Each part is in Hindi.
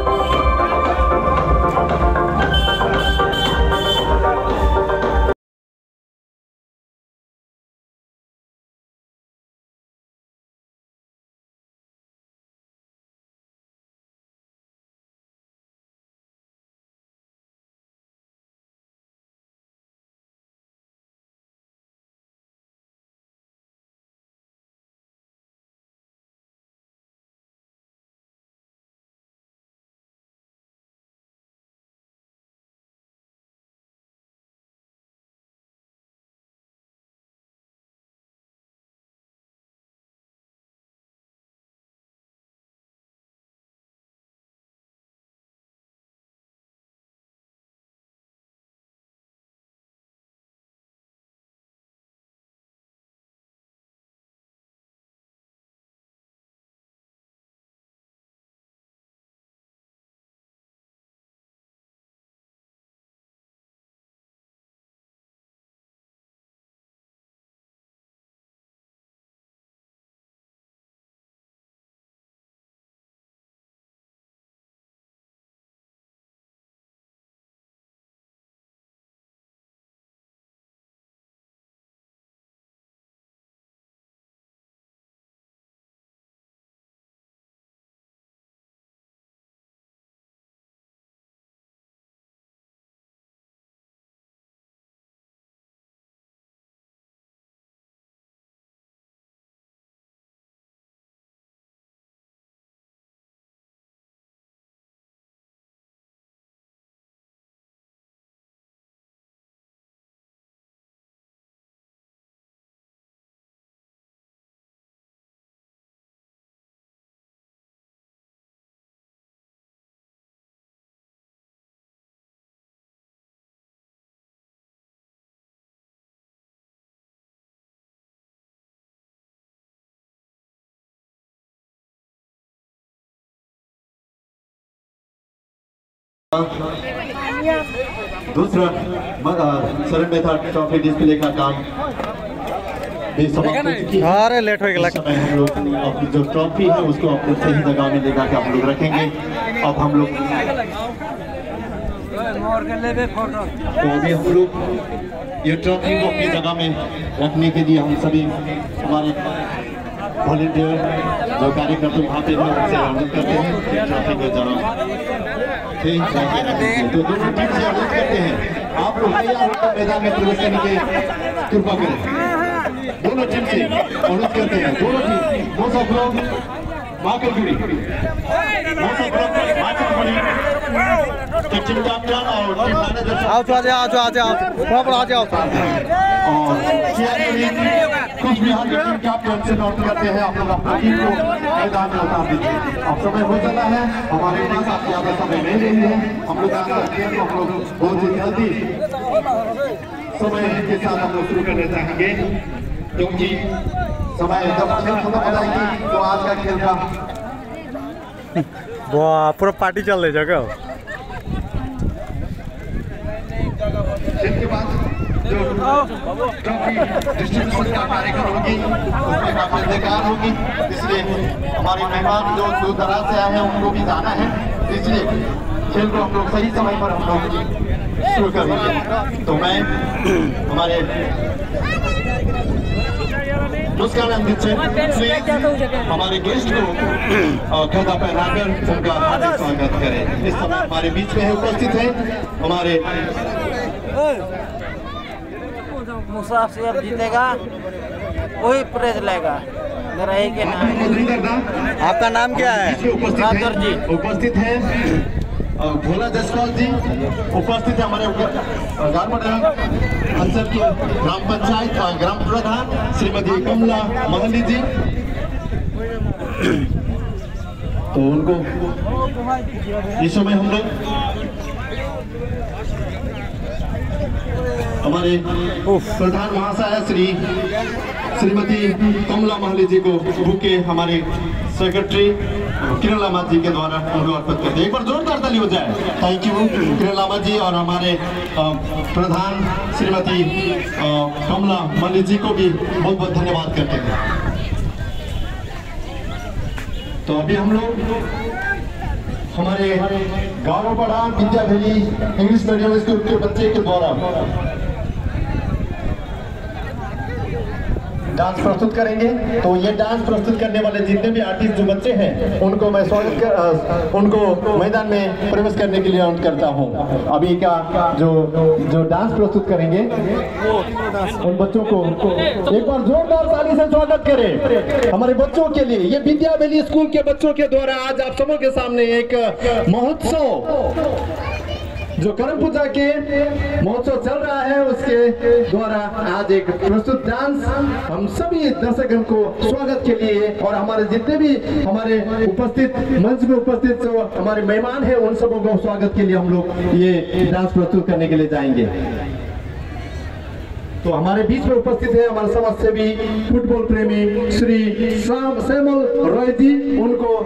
you दूसरा सरन मेथड ट्रॉफी डिस्प्ले का काम अरे लेट हो गया हम लोग अपनी जो ट्रॉफी है उसको अपने सही जगह में लेकर के हम लोग रखेंगे। अब हम लोग तो अभी हम लोग ये ट्रॉफी को अपनी जगह में रखने के लिए हम सभी हमारे वॉलेंटियर जो कार्यकर्ता वहाँ पे अनुरोध करते हैं ट्रॉफी को जरा है तो दोनों टीम से अनुरोध करते हैं आप लोग मैदान में प्रवेश करने के कृपा करें। दोनों टीम से अनुरोध करते हैं। दोनों टीम दो सौ लोग माकर जुड़ी दो सौ लोग माकर जुड़ी तो टीम कैप्टन और टीम मैनेजर आओ तो आ जाओ आ जाओ आ जाओ थोड़ा पर आ जाओ और कुछ बिहार के टीम कैप्टन से अनुरोध करते हैं आप लोग अपनी टीम को मैदान में उतार दीजिए। अब समय हो चला है हमारे पास आप ज़्यादा समय नहीं रही है। हम लोग आज करते हैं तो हम लोग बहुत ही जल्दी समय के साथ हम लोग शुरू करना चाहेंगे। क्योंकि समय जब खेल खत्म हो जाएगी तो आज का खेल का वाह पूरा पार्टी चल रही जगह। जो ट्रॉफी डिस्ट्रीब्यूशन का कार्यक्रम होगी उसमें काफ़ी बेकार होगी इसलिए हमारे मेहमान जो दूर दराज से आए हैं उनको भी जाना है इसलिए खेल को हम लोग सही समय पर हम लोग शुरू करेंगे तो मैं हमारे हमारे गेस्ट को गदा पहनाकर उनका हार्दिक स्वागत करें। इस समय हमारे बीच में उपस्थित है। हमारे मुसाफ से अब जीतेगा वही प्रेज लेगा मेरा एक नाम आपका नाम क्या है? राजर जी। उपस्थित है। भोला जसपाल जी उपस्थित है हमारे अंचल की ग्राम पंचायत ग्राम प्रधान श्रीमती कमला महली जी। तो उनको इस समय हम लोग हमारे प्रधान महाशय श्री श्रीमती कमला महली जी को बुके हमारे सेक्रेटरी किरण लामा जी के द्वारा उनको अर्पित करते हैं। एक बार जोरदार ताली हो जाए थैंक यू किरण लामा जी और हमारे प्रधान श्रीमती कमला महली जी को भी बहुत बहुत धन्यवाद करते हैं। तो अभी हम लोग हमारे गाँव पड़ा विद्या भेली इंग्लिश मीडियम स्कूल के बच्चे के द्वारा डांस प्रस्तुत करेंगे। तो ये डांस प्रस्तुत करने वाले जितने भी आर्टिस्ट जो बच्चे हैं, उनको मैं स्वागत कर उनको मैदान में प्रवेश करने के लिए अनुरोध करता हूँ। अभी का जो जो डांस प्रस्तुत करेंगे, उन बच्चों को एक बार जोरदार ताली से स्वागत करें। हमारे बच्चों के लिए, ये विद्या स्कूल के बच्चों के द्वारा आज आप सबों के सामने एक महोत्सव जो करम पूजा के महोत्सव चल रहा है, उसके द्वारा आज एक प्रस्तुत डांस हम सभी दर्शकों को स्वागत के लिए और हमारे जितने भी हमारे उपस्थित, मंच में उपस्थित जो हमारे मेहमान हैं, उन सबों को स्वागत के लिए हम लोग ये डांस प्रस्तुत करने के लिए जाएँगे। तो हमारे बीच में उपस्थित है हमारे समाज सेवी फुटबॉल प्रेमी श्री श्याम श्यामल रॉय जी। उनको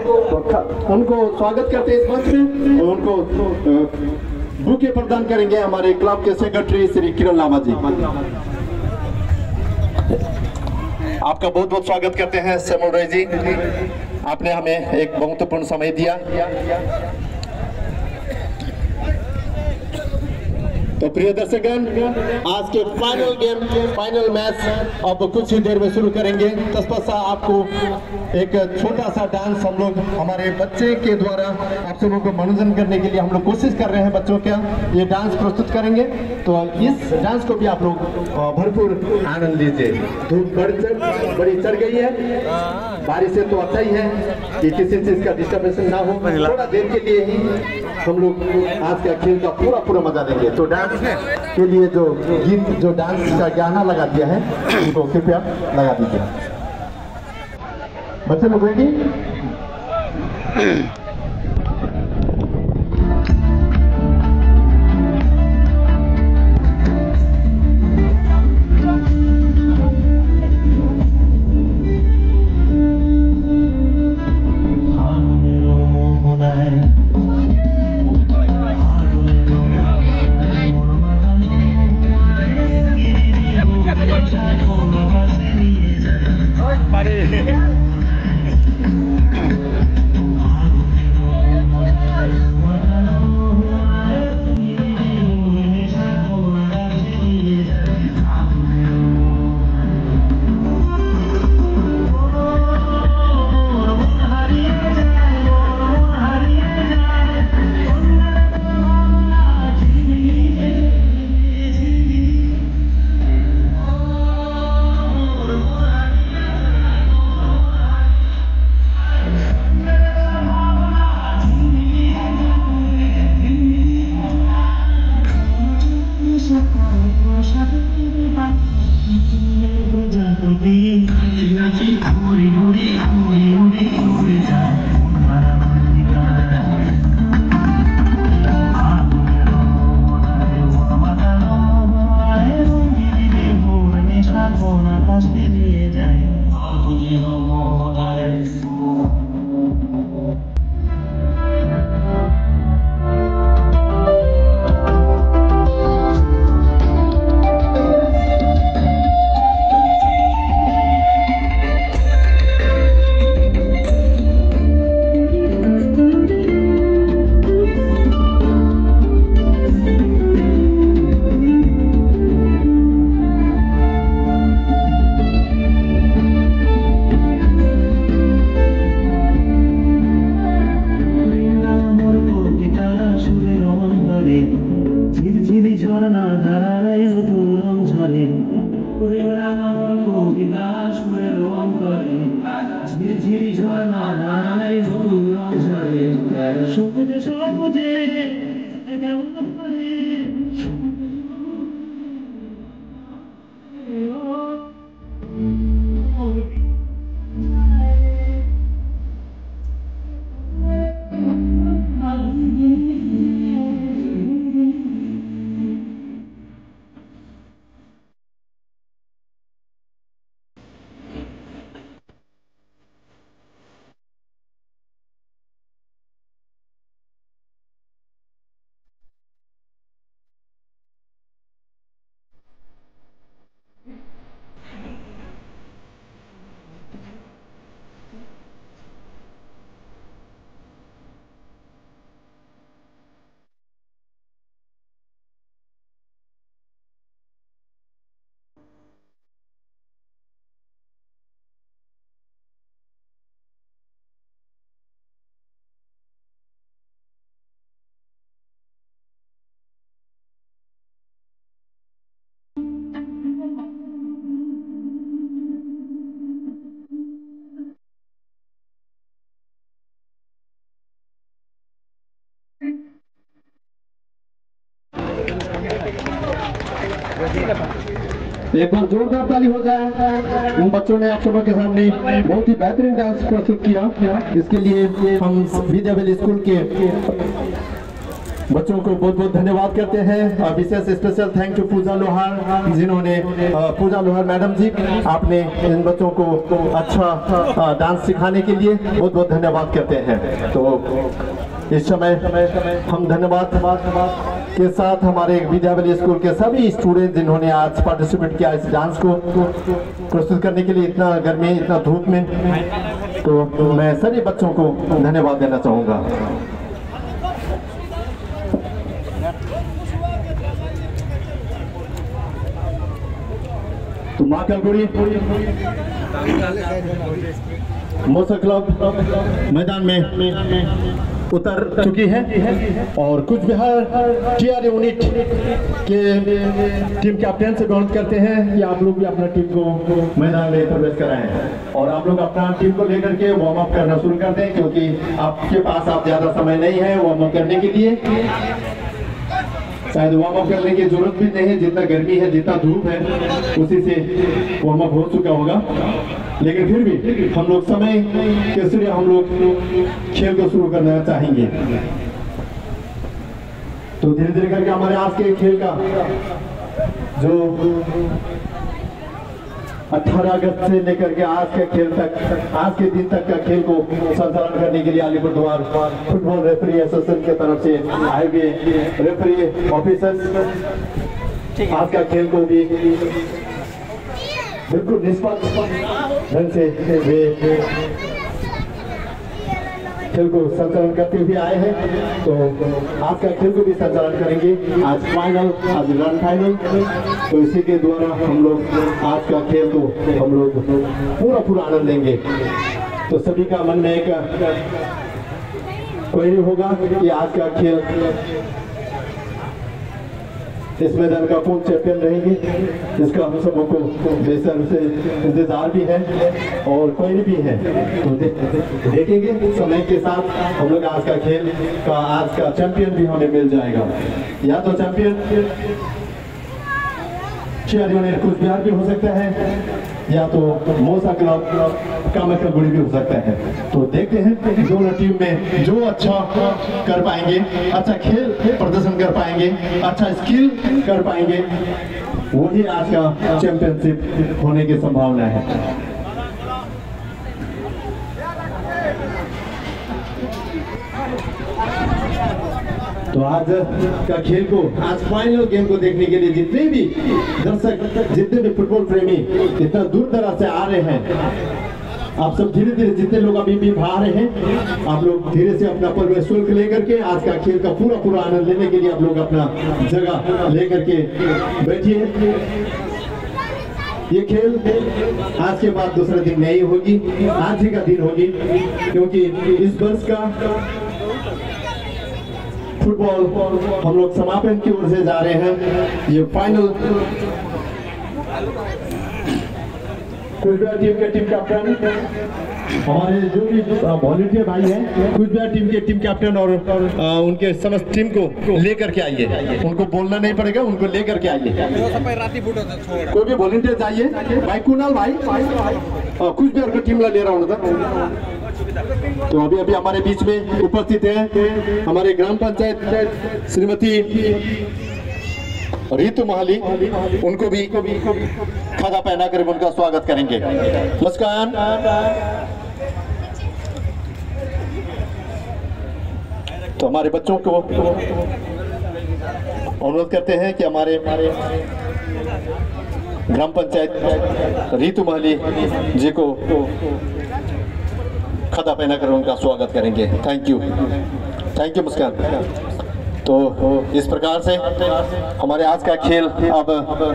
उनको स्वागत करते हैं इस मंच में और उनको बुके प्रदान करेंगे हमारे क्लब के सेक्रेटरी श्री किरण लामा जी। आपका बहुत बहुत स्वागत करते हैं श्यामल रॉय जी। आपने हमें एक महत्वपूर्ण समय दिया। तो प्रिय दर्शकगण, आज के फाइनल गेम फाइनल मैच अब कुछ ही देर में शुरू करेंगे। तत्पश्चात आपको एक छोटा सा डांस हम लोग, हमारे बच्चे के द्वारा आप सबों को मनोरंजन करने के लिए हम लोग कोशिश कर रहे हैं बच्चों का। ये डांस प्रस्तुत करेंगे। तो इस डांस को भी आप लोग भरपूर आनंद लीजिए। धूप बढ़ चढ़, बड़ी चढ़ गई है। बारिश तो अच्छा ही है कि किसी चीज़ का डिस्टर्बेंस ना हो। थोड़ा देर के लिए ही हम लोग आज का खेल का पूरा पूरा मज़ा देंगे। तो डांस के लिए जो गीत जो डांस का गाना लगा दिया है उनको कृपया लगा दीजिए। बच्चे लोग रेडी जोरदार ताली हो जाए। उन बच्चों ने आप सबों के सामने बहुत ही बेहतरीन डांस प्रस्तुत किया। इसके लिए हम विद्यावली स्कूल के बच्चों को बहुत बहुत धन्यवाद करते हैं। विशेष special thank you Puja Lohar जिन्होंने पूजा लोहार मैडम जी, आपने इन बच्चों को अच्छा डांस सिखाने के लिए बहुत बहुत धन्यवाद करते हैं। तो इस समय हम धन्यवाद के साथ हमारे विद्यावली स्कूल के सभी स्टूडेंट जिन्होंने आज पार्टिसिपेट किया इस डांस को, प्रस्तुत करने के लिए इतना गर्मी, इतना धूप में तो मैं सभी बच्चों को धन्यवाद देना चाहूँगा। तो माँ कलगुड़ी मोसा क्लब मैदान में उतर चुकी है और कुछ बिहार टीआर यूनिट के टीम कैप्टन से अनुरोध करते हैं कि आप लोग भी अपना टीम को मैदान में प्रवेश कराएँ। और आप लोग अपना टीम को लेकर के वार्म अप करना शुरू कर दें, क्योंकि आपके पास आप ज़्यादा समय नहीं है वार्म अप करने के लिए। शायद वार्म अप करने की ज़रूरत भी नहीं है, जितना गर्मी है, जितना धूप है, उसी से वार्म अप हो चुका होगा। लेकिन फिर भी हम लोग समय के सूर्य हम लोग खेल को शुरू करना चाहेंगे। तो धीरे धीरे करके हमारे आज के खेल का, जो 18 अगस्त से लेकर के आज के खेल तक, आज के दिन तक का खेल को संचालन करने के लिए अलीपुर द्वार फुटबॉल रेफरी एसोसिएशन की तरफ़ से आए हुए रेफरी ऑफिसर्स। आज का खेल को भी बिल्कुल निष्पक्ष। ढंग से वे खेल को संचालन करते हुए आए हैं। तो आज का खेल को भी संचालन करेंगे। आज फाइनल आज रन फाइनल तो इसी के द्वारा हम लोग आज का खेल को हम लोग पूरा पूरा आनंद लेंगे तो सभी का मन में एक क्वेरी होगा कि आज का खेल इस मैदान का पूर्ण चैंपियन रहेंगे जिसका हम सबों को बेसर से इंतज़ार भी है और कोई भी है तो दे, देखेंगे समय के साथ हम लोग आज का खेल का आज का चैंपियन भी हमें मिल जाएगा। या तो चैंपियन शेयर यूनियन कुछ बिहार भी हो सकता है, या तो मोसा क्लब कामाख्या गुड़ी भी हो सकता है। तो देखते हैं दोनों टीम में जो अच्छा कर पाएँगे अच्छा खेल प्रदर्शन कर पाएँगे अच्छा स्किल कर पाएँगे, वही आज का चैंपियनशिप होने की संभावना है। तो आज का खेल को, आज फाइनल गेम को देखने के लिए जितने भी दर्शक, जितने भी फुटबॉल प्रेमी इतना दूर दराज से आ रहे हैं। आप सब धीरे धीरे जितने लोग अभी भी बाहर हैं, आप लोग धीरे से अपना प्रवेश शुल्क लेकर के आज का खेल का पूरा पूरा आनंद लेने के लिए आप लोग अपना जगह लेकर के बैठिए। ये खेल आज के बाद दूसरा दिन नहीं होगी, आज ही का दिन होगी, क्योंकि इस वर्ष का फुटबॉल हम लोग समापन की ओर से जा रहे हैं। ये फाइनल कुचबिहार टीम के टीम कैप्टन हमारे जो भी भाई हैं कुचबिहार टीम के टीम कैप्टन और आ, उनके समस्त टीम को लेकर के आइए। उनको बोलना नहीं पड़ेगा उनको लेकर के आइए। कोई भी वॉलेंटियर चाहिए? भाई कुणाल भाई? कुछ भी टीम ला ले रहा हूँ तो अभी अभी हमारे बीच में उपस्थित है हमारे ग्राम पंचायत श्रीमती रीतु महाली। उनको भी खादा पहना कर उनका स्वागत करेंगे। मुस्कान तो हमारे बच्चों को अनुरोध करते हैं कि हमारे ग्राम पंचायत रीतु महली जी को खदा पहना कर उनका स्वागत करेंगे। Thank you thank you Muskan. तो इस प्रकार से हमारे आज का खेल अब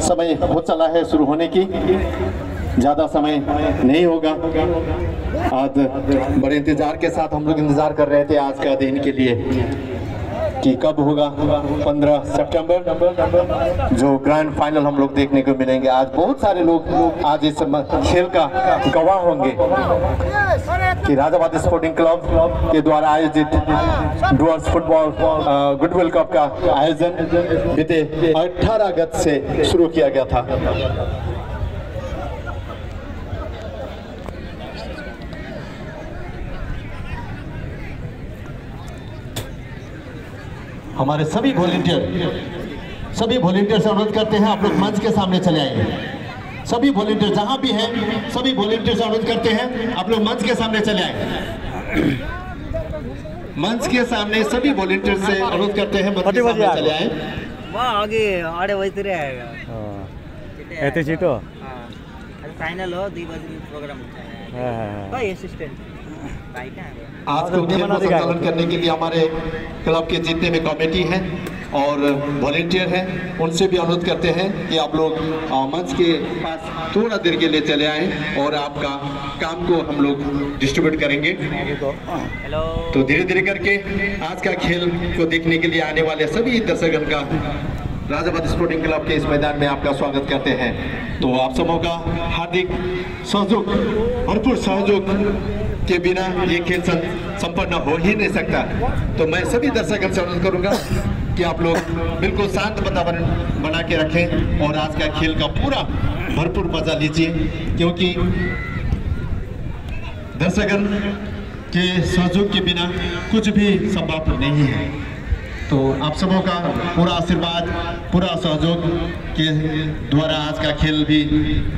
समय हो चला है शुरू होने की। ज़्यादा समय नहीं होगा। आज बड़े इंतज़ार के साथ हम लोग इंतज़ार कर रहे थे आज का दिन के लिए। कि कब होगा? 15 सितंबर। जो ग्रैंड फाइनल हम लोग देखने को मिलेंगे। आज बहुत सारे लोग आज इस खेल का गवाह होंगे। कि राजाबाद स्पोर्टिंग क्लब के द्वारा आयोजित डुअर्स फुटबॉल गुडविल कप का आयोजन बीते 18 अगस्त से शुरू किया गया था। हमारे सभी वॉलेंटियर सभी वॉलेंटियर से अनुरोध करते हैं आप लोग मंच के सामने चले आएँगे सभी वॉलेंटियर जहाँ भी है सभी वॉलेंटियर से अनुरोध करते हैं आप लोग मंच के सामने चले आए मंच के सामने सभी वॉलेंटियर से अनुरोध करते हैं मंच के सामने चले आए वाह आगे आड़े बजते रहेगा ऐसे चीटो फाइनल हो। दी बजे प्रोग्राम हाँ। हाँ भाई असिस्टेंट भाई है? आज को खेल को संचालन करने के लिए हमारे क्लब के जितने भी कमेटी हैं और वॉलेंटियर हैं उनसे भी अनुरोध करते हैं कि आप लोग मंच के पास थोड़ा देर के लिए चले आएँ और आपका काम को हम लोग डिस्ट्रीब्यूट करेंगे। तो धीरे धीरे करके आज का खेल को देखने के लिए आने वाले सभी दर्शकगण का राजाबाद स्पोर्टिंग क्लब के इस मैदान में आपका स्वागत करते हैं। तो आप सबों का हार्दिक सहयोग भरपूर सहयोग के बिना ये खेल संपन्न हो ही नहीं सकता। तो मैं सभी दर्शकों से अनुरोध करूँगा कि आप लोग बिल्कुल शांत वातावरण बना के रखें और आज का खेल का पूरा भरपूर मज़ा लीजिए, क्योंकि दर्शकगण के सहयोग के बिना कुछ भी संभव नहीं है। तो आप सबों का पूरा आशीर्वाद पूरा सहयोग के द्वारा आज का खेल भी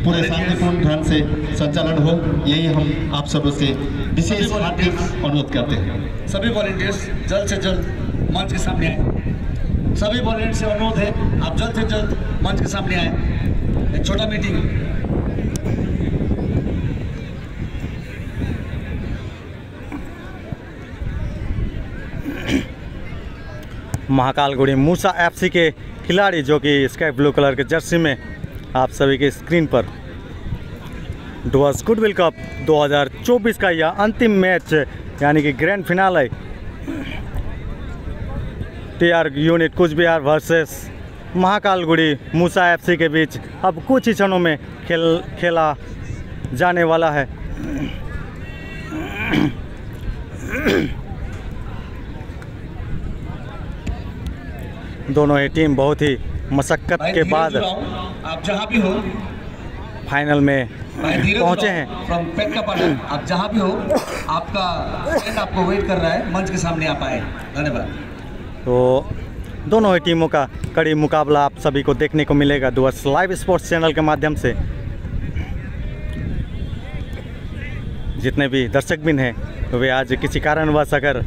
पूरे शांतिपूर्ण ढंग से संचालन हो यही हम आप सबों से विशेष हार्दिक अनुरोध करते हैं। सभी वॉलेंटियर्स जल्द से जल्द मंच के सामने आए। सभी वॉलेंटियर से अनुरोध है आप जल्द से जल्द मंच के सामने आए। एक छोटा मीटिंग है महाकालगुड़ी मूसा एफसी के खिलाड़ी, जो कि स्काई ब्लू कलर के जर्सी में आप सभी के स्क्रीन पर। डुअर्स गुडविल कप 2024 का यह अंतिम मैच, यानी कि grand finale. T R unit Cooch Behar versus Mahakalguri Musa FC के बीच अब कुछ ही क्षणों में खेल, खेला जाने वाला है। दोनों ही टीम बहुत ही मशक्क़त के बाद आप जहाँ भी हो। फाइनल में भाई पहुँचे हैं। फ्रॉम आप जहाँ भी हो आपका फ्रेंड आपको वेट कर रहा है मंच के सामने आप आए। धन्यवाद। तो दोनों ही टीमों का कड़ी मुकाबला आप सभी को देखने को मिलेगा। दुअर्स लाइव स्पोर्ट्स चैनल के माध्यम से। जितने भी दर्शकबिन हैं वे आज किसी कारणवश अगर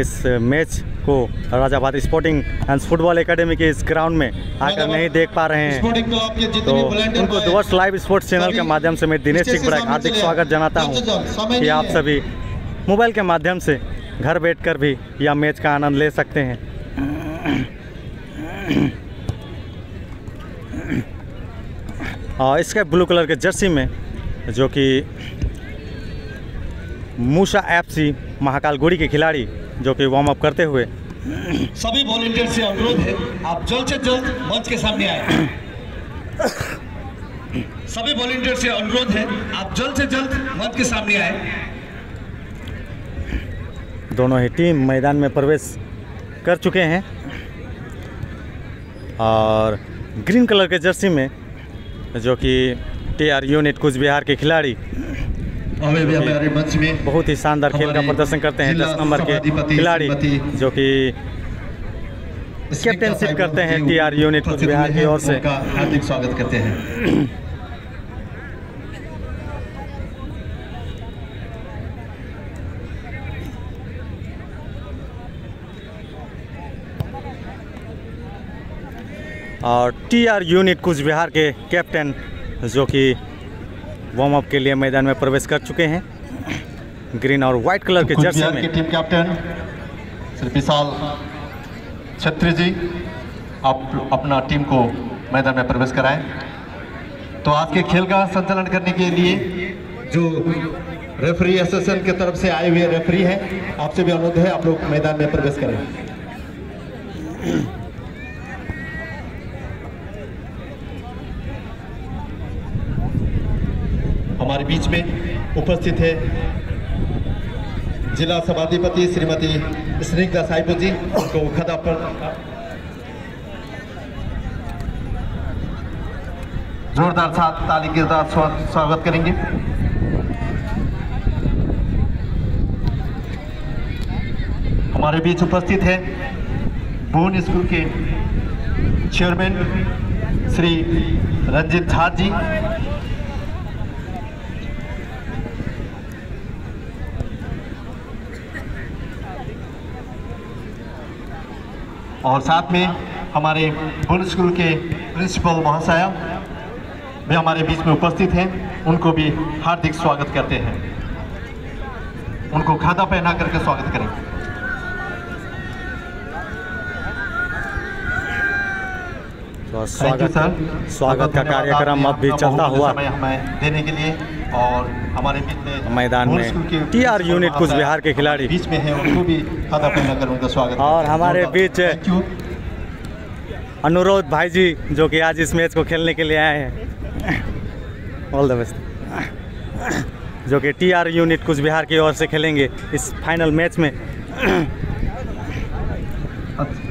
इस मैच को Rajabad sporting and football academy के इस ग्राउंड में आकर नहीं देख पा रहे हैं। तो उनको दुवर्स लाइव स्पोर्ट्स चैनल के माध्यम से मैं दिनेश सामने हार्दिक स्वागत जनाता हूँ कि आप सभी मोबाइल के माध्यम से घर बैठकर भी यह मैच का आनंद ले सकते हैं। और इसके ब्लू कलर के जर्सी में जो कि मूसा एफसी महाकाल गुड़ी के खिलाड़ी जो कि वार्म अप करते हुए। सभी वॉलेंटियर से अनुरोध है आप जल्द से जल्द मंच के सामने आए। सभी वॉलेंटियर से अनुरोध है आप जल्द से जल्द मंच के सामने आए। दोनों ही टीम मैदान में प्रवेश कर चुके हैं। और ग्रीन कलर के जर्सी में जो कि टी आर यूनिट कुछ बिहार के खिलाड़ी अभी भी हमारे मंच में बहुत ही शानदार खेल का प्रदर्शन करते हैं दस नंबर के खिलाड़ी जो कि कैप्टनशिप करते हैं TR यूनिट कुछ बिहार की ओर से। हार्दिक स्वागत करते हैं और टी आर यूनिट कुछ बिहार के कैप्टन जो कि वार्म अप के लिए मैदान में प्रवेश कर चुके हैं। ग्रीन और व्हाइट कलर के जर्सी में। टीम कैप्टन श्री विशाल छत्री जी आप अपना टीम को मैदान में प्रवेश कराएँ। तो आज के खेल का संचालन करने के लिए जो रेफरी एसोसिएशन के तरफ़ से आए हुए रेफरी हैं आपसे भी अनुरोध है आप लोग मैदान में प्रवेश करें। हमारे बीच में उपस्थित है जिला सभाधिपति श्रीमती स्निग्धा साहिबू जी, उनको खदा पर। जोरदार साथ, ताली के साथ स्वागत करेंगे। हमारे बीच उपस्थित है बोन स्कूल के चेयरमैन श्री रंजित झा जी और साथ में हमारे बोन स्कूल के प्रिंसिपल महाशया भी हमारे बीच में उपस्थित हैं। उनको भी हार्दिक स्वागत करते हैं। उनको खादा पहना करके स्वागत करेंगे तो स्वागत सर स्वागत का कार्यक्रम अब भी चलता हुआ। समय हमें देने के लिए और हमारे बीच में मैदान में के टीआर यूनिट कुछ बिहार के खिलाड़ी। बीच में है उनको भी खादा पहना कर उनका स्वागत और हमारे बीच- अनुरोध भाई जी जो कि आज इस मैच को खेलने के लिए आए हैं। ऑल द बेस्ट जो कि टी आर यूनिट कुछ बिहार की ओर से खेलेंगे इस फाइनल मैच में।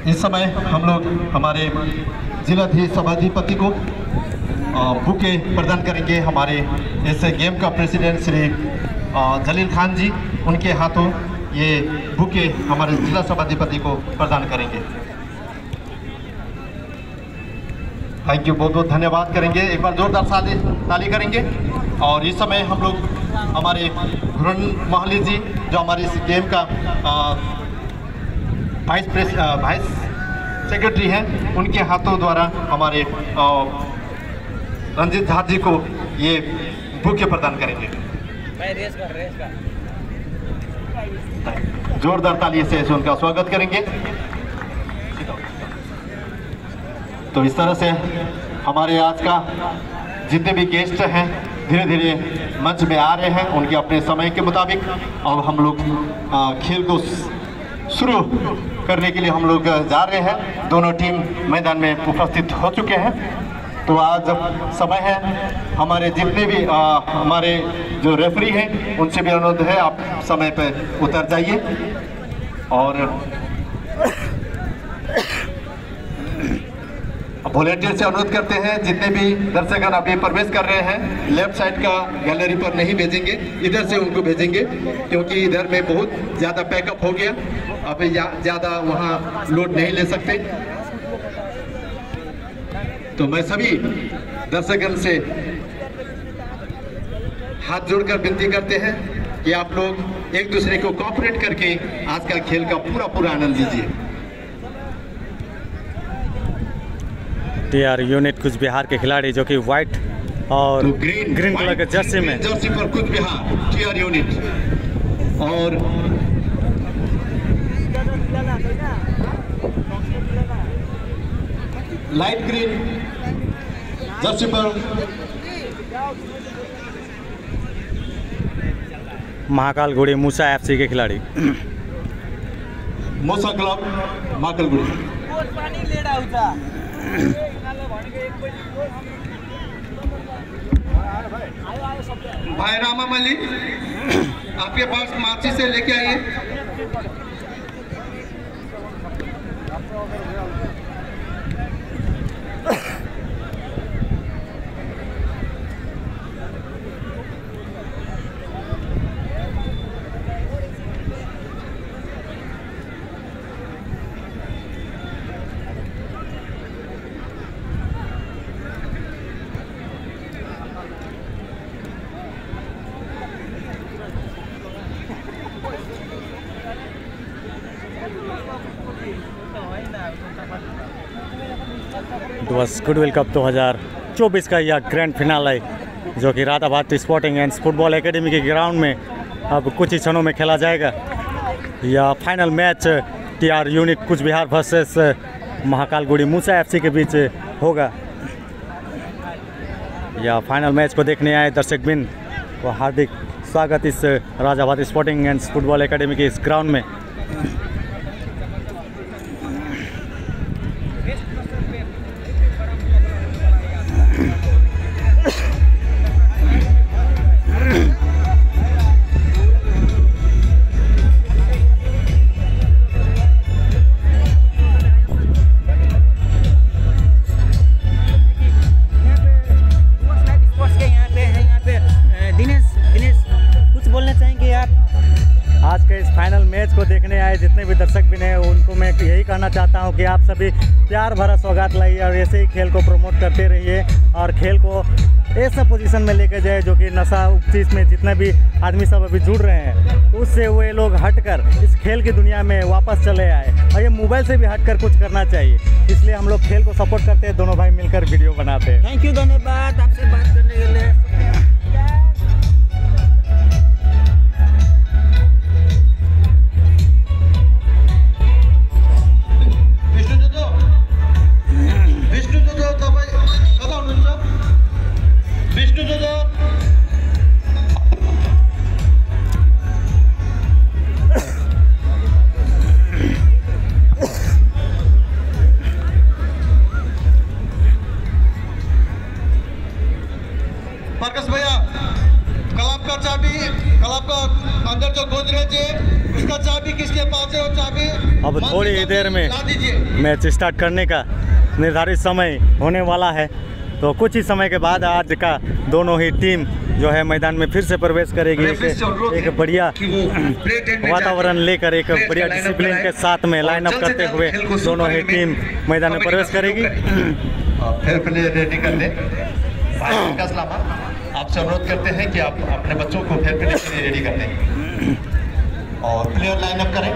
इस समय हम लोग हमारे जिलाधीश सभाधिपति को बुके प्रदान करेंगे हमारे इस गेम का प्रेसिडेंट श्री जलील खान जी उनके हाथों ये बुके हमारे जिला सभाधिपति को प्रदान करेंगे। थैंक यू बहुत बहुत धन्यवाद करेंगे। एक बार जोरदार ताली करेंगे। और इस समय हम लोग हमारे घुरन मोहली जी जो हमारे इस गेम का वाइस प्रेस वाइस सेक्रेटरी हैं उनके हाथों द्वारा हमारे अ, रंजित झा जी को ये बुके प्रदान करेंगे। जोरदार ताली से उनका स्वागत करेंगे। तो इस तरह से हमारे आज का जितने भी गेस्ट हैं धीरे धीरे मंच में आ रहे हैं उनके अपने समय के मुताबिक। अब हम लोग खेल को शुरू करने के लिए हम लोग जा रहे हैं। दोनों टीम मैदान में उपस्थित हो चुके हैं। तो आज समय है हमारे जितने भी अ, हमारे जो रेफरी हैं उनसे भी अनुरोध है आप समय पर उतर जाइए। और वॉलेंटियर से अनुरोध करते हैं जितने भी दर्शकगण अभी प्रवेश कर रहे हैं लेफ़्ट साइड का गैलरी पर नहीं भेजेंगे इधर से उनको भेजेंगे क्योंकि इधर में बहुत ज़्यादा पैकअप हो गया। अभी ज़्यादा वहाँ लोड नहीं ले सकते। तो मैं सभी दर्शकगण से हाथ जोड़कर विनती करते हैं कि आप लोग एक दूसरे को कॉपरेट करके आज का खेल का पूरा पूरा आनंद लीजिए। टी आर यूनिट कुछ बिहार के खिलाड़ी जो कि व्हाइट और तो ग्रीन ग्रीन कलर के जर्सी में। जर्सी पर कुछ बिहार टीआर यूनिट और लाइट ग्रीन जर्सी पर Mahakalguri Musa FC C खिलाड़ी। मोसा क्लब महाकाल माकलगुड़ी भाई रामा मलिक आपके पास माची से लेके आइए डुअस गुडविल कप 2024 का यह ग्रैंड फिनाल है, जो कि Ratabad sporting and football academy के ग्राउंड में अब कुछ ही क्षणों में खेला जाएगा। यह final match T R unit Cooch Behar versus Mahakalguri Musa FC के बीच होगा। यह फाइनल मैच को देखने आए दर्शक बिन, को हार्दिक स्वागत इस Rajabad sporting and football academy के इस ग्राउंड में। प्यार भरा सौगात लाइए और ऐसे ही खेल को प्रमोट करते रहिए और खेल को ऐसा पोजीशन में लेकर जाए जो कि नशा चीज़ में जितने भी आदमी सब अभी जुड़ रहे हैं, उससे वे लोग हटकर इस खेल की दुनिया में वापस चले आए और ये मोबाइल से भी हटकर कुछ करना चाहिए। इसलिए हम लोग खेल को सपोर्ट करते हैं, दोनों भाई मिलकर वीडियो बनाते हैं। थैंक यू धन्यवाद। आपसे बात करने के लिए मैच स्टार्ट करने का निर्धारित समय होने वाला है। तो कुछ ही समय के बाद आज का दोनों ही टीम जो है मैदान में फिर से प्रवेश करेगी। एक, एक बढ़िया वातावरण लेकर एक बढ़िया डिसिप्लिन के साथ में लाइन अप करते हुए दोनों ही टीम मैदान में प्रवेश करेगी। फिर आपसे अनुरोध करते हैं कि आप अपने बच्चों को फेयर प्ले के लिए रेडी कर दें और प्लेयर लाइनअप करें।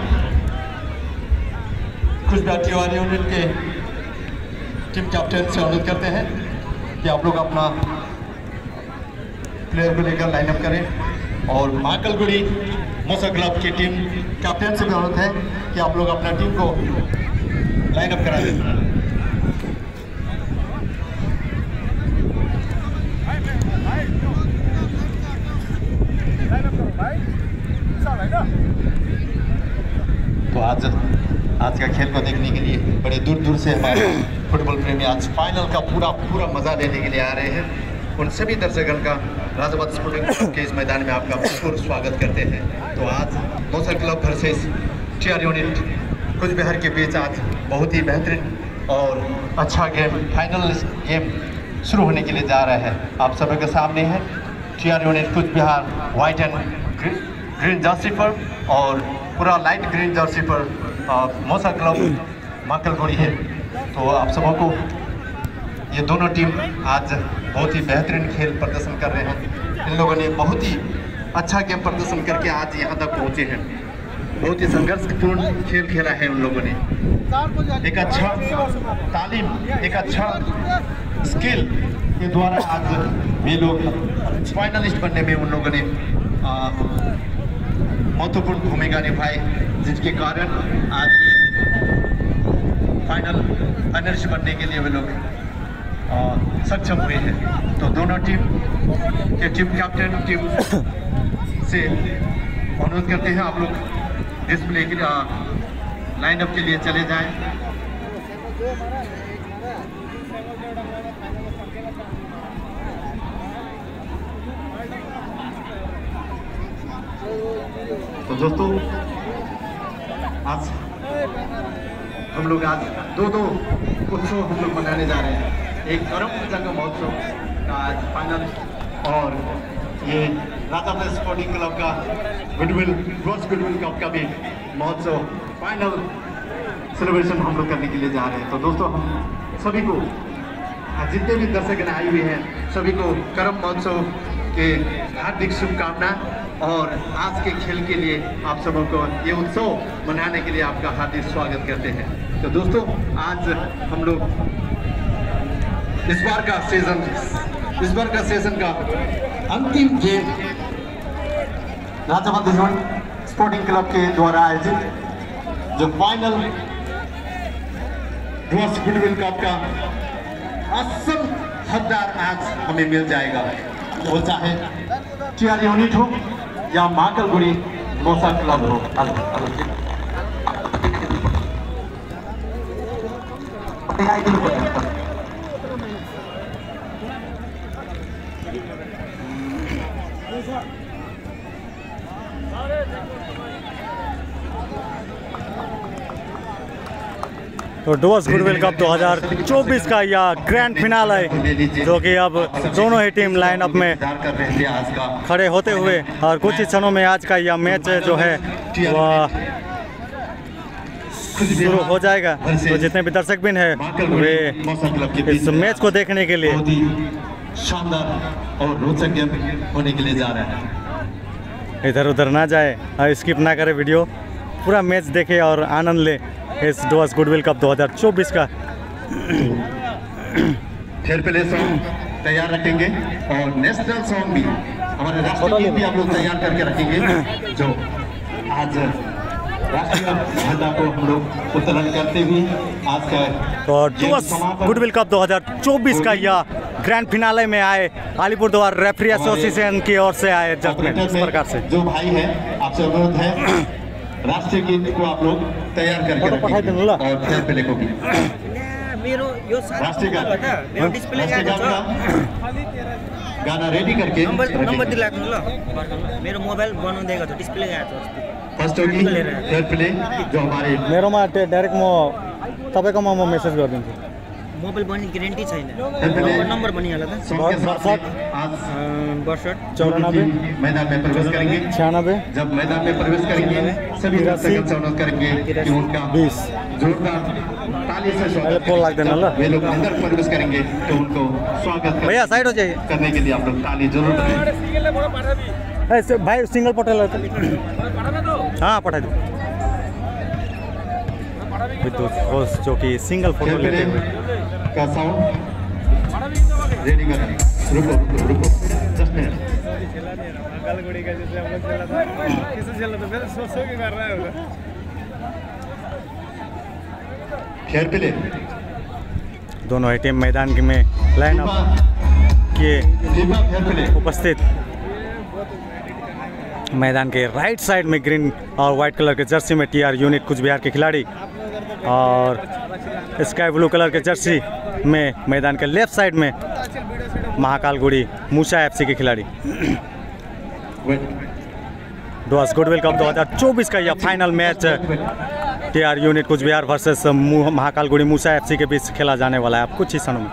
कुछ बैटिंग यूनिट के टीम कैप्टन से अनुरोध करते हैं कि आप लोग अपना प्लेयर को लेकर लाइनअप करें। और माकलगुड़ी मोसा क्लब की टीम कैप्टन से भी अनुरोध है कि आप लोग अपना टीम को लाइनअप करा दें। तो आज आज का खेल को देखने के लिए बड़े दूर दूर से हमारे फुटबॉल प्रेमी आज फाइनल का पूरा पूरा मज़ा लेने के लिए आ रहे हैं। उन सभी दर्शकगण का राजाबाद स्पोर्टिंग क्लब के इस मैदान में आपका भरपूर स्वागत करते हैं। तो आज मौसर क्लब वर्सेस टीआर यूनिट कुछ बिहार के बीच आज बहुत ही बेहतरीन और अच्छा गेम फाइनल गेम शुरू होने के लिए जा रहा है। आप सभी के सामने है। TR unit Cooch Behar white and green jersey पर और पूरा लाइट ग्रीन जर्सी पर मौसा क्लब माकलगोड़ी है। तो आप सबों को ये दोनों टीम आज बहुत ही बेहतरीन खेल प्रदर्शन कर रहे हैं। इन लोगों ने बहुत ही अच्छा गेम प्रदर्शन करके आज यहाँ तक पहुँचे हैं। बहुत ही संघर्षपूर्ण खेल खेला है उन लोगों ने। एक अच्छा तालीम, एक अच्छा स्किल के द्वारा आज ये लोग फाइनलिस्ट बनने में उन लोगों ने महत्वपूर्ण भूमिका निभाई जिसके कारण आज फाइनल फाइनलिस्ट बनने के लिए वे लोग सक्षम हुए हैं। तो दोनों टीम के टीम कैप्टन टीम से अनुरोध करते हैं आप लोग डिस्प्ले के लाइनअप के लिए चले जाएँ। तो दोस्तों, आज हम लोग आज दो दो उत्सव हम लोग मनाने जा रहे हैं। एक करम पूजा का महोत्सव का आज फाइनल और ये राजा स्पोर्टिंग क्लब का गुडविल रोज गुडविल कप का भी महोत्सव फाइनल सेलिब्रेशन हम लोग करने के लिए जा रहे हैं। तो दोस्तों, हम सभी को जितने भी दर्शक आए हुए हैं, सभी को करम महोत्सव के हार्दिक शुभकामना और आज के खेल के लिए आप सबों को ये उत्सव मनाने के लिए आपका हार्दिक स्वागत करते हैं। तो दोस्तों, आज हम लोग इस बार का सीज़न इस बार का सेशन का अंतिम गेम राजाबाद स्पोर्टिंग क्लब के द्वारा आयोजित जो फाइनल गुडविल कप का असल हकदार आज हमें मिल जाएगा। वो चाहे टीआर यूनिट हो या माकलगुड़ी मोसा क्लब हो हेलो हेलो तो डोस गुडविल कप 2024 का यह ग्रैंड फिनाल है जो कि अब दोनों ही टीम लाइन अप में खड़े होते हुए और कुछ ही क्षणों में आज का यह मैच जो है वह शुरू हो जाएगा। तो जितने भी दर्शक बिन है वे इस मैच को देखने के लिए शानदार और रोचक गेम होने के लिए जा रहा है। इधर उधर ना जाए और स्किप ना करे वीडियो पूरा मैच देखे और आनंद ले। इस डुअस गुडविल कप 2024 का। फेयर प्ले सॉन्ग तैयार रखेंगे और नेशनल सॉन्ग भी हमारे राष्ट्रीय भी आप लोग तैयार करके रखेंगे जो आज राष्ट्रीय झंडा को हम लोग उत्तोलन करते हुए आज का तो डुअस गुडविल कप 2024 का यह ग्रैंड फिनाले में आए अलीपुरद्वार रेफरी एसोसिएशन की ओर से आए जजमेंट इस प्रकार से। जो भाई है आपसे अनुरोध है राष्ट्रीय गीत को आप लोग तैयार करके। रखेंगे। और को भी। मेरो यो राष्ट्रीय गान। मेरो डिस्प्ले राष्ट्रीय गान का गाना। रेडी करके नम्बर दिइराख्नु ल। मेरो मोबाइल बनाउँदै गएको छ डिस्प्ले गएको फर्स्ट होगी फेयर प्ले जो हमारे मेरोमा डाइरेक्ट म तपाईँकोमा म मेसेज गरिदिन्छु। मोबाइल बन्ने ग्यारेन्टी छैन। नम्बर बनिहाल्यो त। चौरानब्बे। करेंगे। छियानब्बे। जब मैदान में प्रवेश करेंगे सभी। दर्शक करेंगे कि उनका बीस। जोरदार ताली से स्वागत पोल लग देना ला। वे लोग अंदर प्रवेश करेंगे तो उनको स्वागत भैया साइड हो जाइए। करने के लिए आप लोग ताली ज़रूर भाई सिंगल पटेल है तो। हाँ पठा दो विद्युत घोष जो कि सिंगल फ़ोटो लेते हुए। का साउंड रेडी कर रुको रुको जस्ट मिनट फेयर प्ले दोनों ही टीम मैदान के में लाइन अप प्ले उपस्थित। मैदान के राइट साइड में ग्रीन और वाइट कलर के जर्सी में टीआर यूनिट कुछ बिहार के खिलाड़ी। और स्काई ब्लू कलर के जर्सी में मैदान के लेफ़्ट साइड में महाकालगुड़ी मूसा एफसी के खिलाड़ी। डुआस गुडविल कप 2024 का यह final match TR unit Cooch Behar versus Mahakalguri Musa FC के बीच खेला जाने वाला है। अब कुछ ही क्षणों में।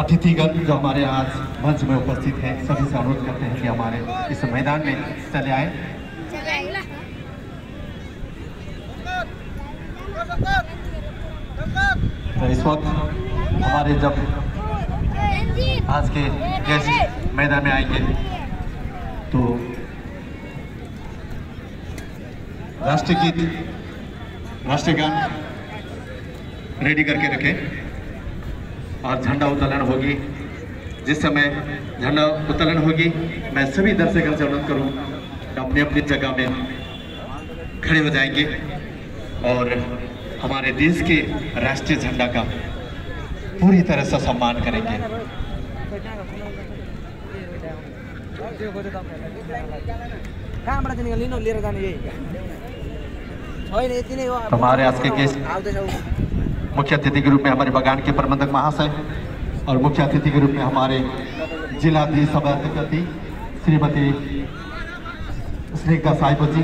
अतिथिगण जो हमारे आज मंच में उपस्थित हैं, सभी से अनुरोध करते हैं कि हमारे इस मैदान में चले आए। तो इस वक्त हमारे जब आज के गेस्ट मैदान में आएँगे तो राष्ट्रीय गीत राष्ट्रीय गान रेडी करके रखें। और झंडा उत्तोलन होगी जिस समय झंडा उत्तोलन होगी, मैं सभी दर्शकों से अनुरोध करूँ अपनी अपनी जगह में खड़े हो जाएँगे और हमारे देश के राष्ट्रीय झंडा का पूरी तरह से सम्मान करेंगे। हमारे आज के। मुख्य अतिथि के रूप में हमारे बगान के प्रबंधक महाशय और मुख्य अतिथि के रूप में हमारे जिलाधीश सभापति श्रीमती स्नेहिका साहिब जी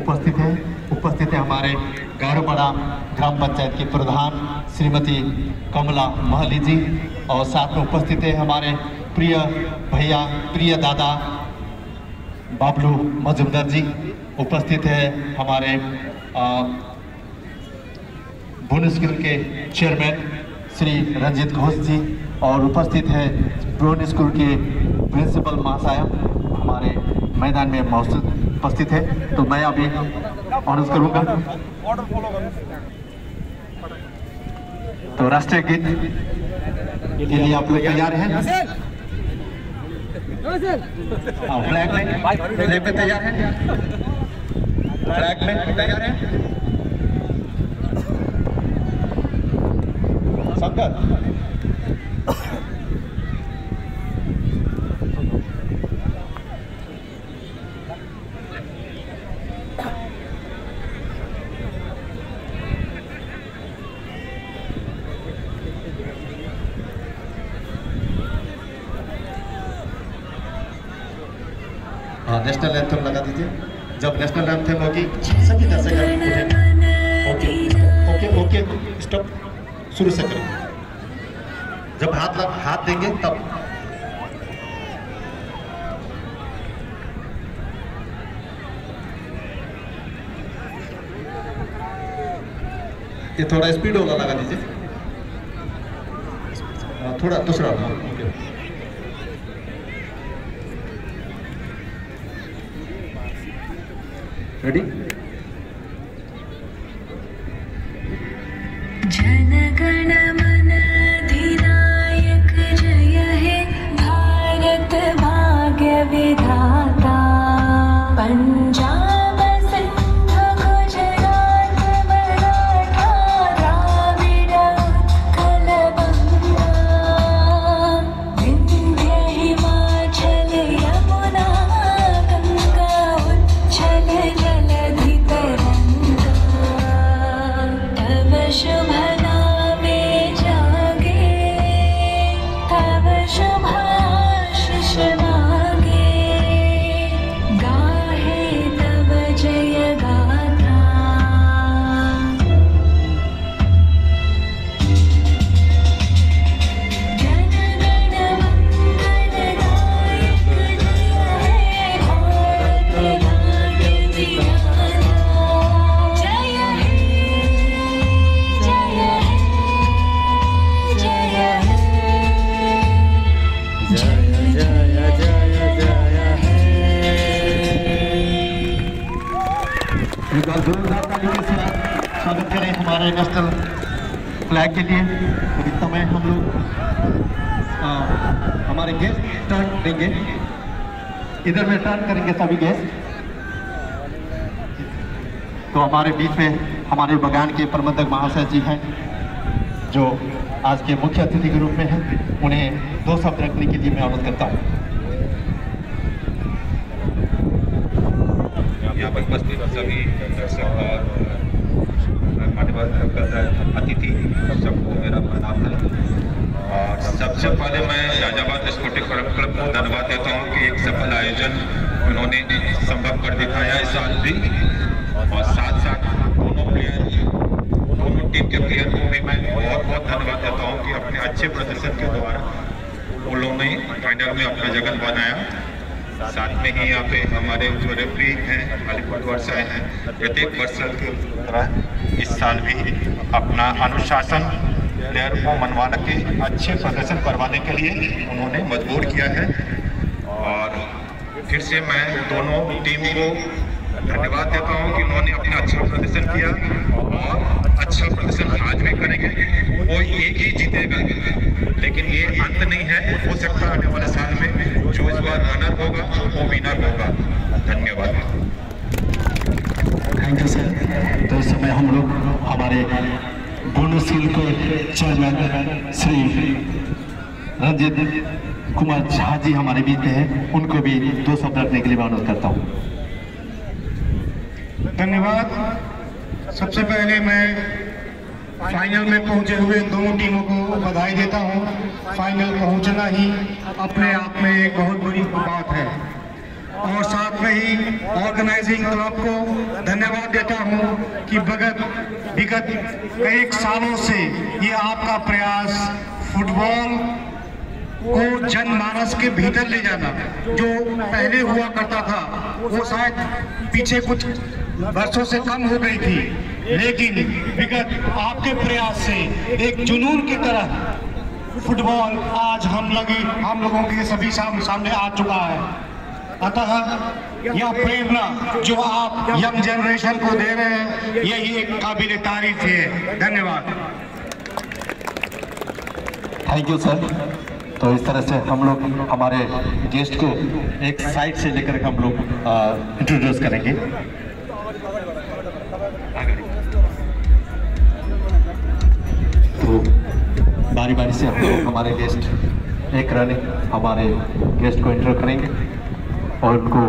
उपस्थित हैं। उपस्थित है हमारे गारोपाड़ा ग्राम पंचायत की प्रधान श्रीमती कमला महली जी और साथ में उपस्थित है हमारे प्रिय भैया प्रिय दादा बाबलू मजुमदार जी। उपस्थित है हमारे अ, भुवन स्कूल के चेयरमैन श्री रंजित घोष जी और उपस्थित है भुवन स्कूल के प्रिंसिपल महाशय हमारे मैदान में मौजूद उपस्थित है। तो मैं अभी अनुरोध करूँगा। तो राष्ट्रीय गीत के लिए आप लोग तैयार हैं? हाँ, फ्लैग में फ्लैग में तैयार हैं। फ्लैग में तैयार हैं। हाँ नेशनल एंथम लगा दीजिए। जब नेशनल एंथम होगी, सभी दर्शक ओके ओके ओके स्टॉप शुरू से करें। जब हाथ देंगे तब। ये थोड़ा स्पीड वाला लगा दीजिए हाँ, थोड़ा दूसरा हाँ, ओके रेडी जनगण के लिए तो इस समय हम लोग हमारे गेस्ट टर्न देंगे। इधर में टर्न करेंगे सभी गेस्ट तो हमारे बीच में हमारे बगान के प्रबंधक महाशय जी हैं, जो आज के मुख्य अतिथि के रूप में हैं। उन्हें दो शब्द रखने के लिए मैं अनुरोध करता हूँ। यहाँ पर उपस्थित सभी दर्शक और मान्यवर अतिथि सबको मेरा प्रणाम है और पहले मैं राजाबाद स्पोर्टिंग क्लब को धन्यवाद देता हूँ कि एक सफल आयोजन उन्होंने संभव कर दिखाया इस साल भी। और साथ साथ दोनों प्लेयर दोनों टीम के प्लेयर को भी मैं बहुत बहुत धन्यवाद देता हूँ कि अपने अच्छे प्रदर्शन के द्वारा उन लोगों ने फाइनल में अपना जगह बनाया। साथ में ही यहाँ पे हमारे जो रेफरी हैं, अलीपुर से हैं, प्रत्येक वर्ष की तरह इस साल भी अपना अनुशासन प्लेयर को मनवाने के अच्छे प्रदर्शन करवाने के लिए उन्होंने मजबूर किया है। और फिर से मैं दोनों टीम को धन्यवाद देता हूँ कि उन्होंने अपना अच्छा प्रदर्शन किया और अच्छा प्रदर्शन आज भी करेंगे। कोई एक ही जीतेगा, लेकिन ये अंत नहीं है। हो सकता आने वाले साल में जो इस बार रनर होगा, वो विनर होगा। धन्यवाद। थैंक यू सर तो इस समय हम लोग हमारे बोनोसिल के चेयरमैन श्री रंजित कुमार झा जी हमारे बीच में हैं। उनको भी दो शब्द रखने के लिए मैं अनुरोध करता हूँ। धन्यवाद। सबसे पहले मैं फाइनल में पहुँचे हुए दोनों टीमों को बधाई देता हूँ। फाइनल पहुँचना ही अपने आप में एक बहुत बड़ी बात है। और साथ में ही ऑर्गेनाइजिंग क्लब को धन्यवाद देता हूँ कि विगत विगत कई सालों से ये आपका प्रयास फुटबॉल को जनमानस के भीतर ले जाना, जो पहले हुआ करता था, वो शायद पीछे कुछ वर्षों से कम हो गई थी। लेकिन विगत आपके प्रयास से एक जुनून की तरह फुटबॉल आज हम लगे, हम लोगों के सभी सामने आ चुका है। अतः यह प्रेरणा जो आप यंग जनरेशन को दे रहे हैं, यही एक काबिल तारीफ़ है। धन्यवाद। थैंक यू सर तो इस तरह से हम लोग हमारे गेस्ट को एक साइड से लेकर हम लोग इंट्रोड्यूस करेंगे। तो बारी बारी से हम लोग हमारे गेस्ट एक रन हमारे गेस्ट को इंट्रो करेंगे। और उनको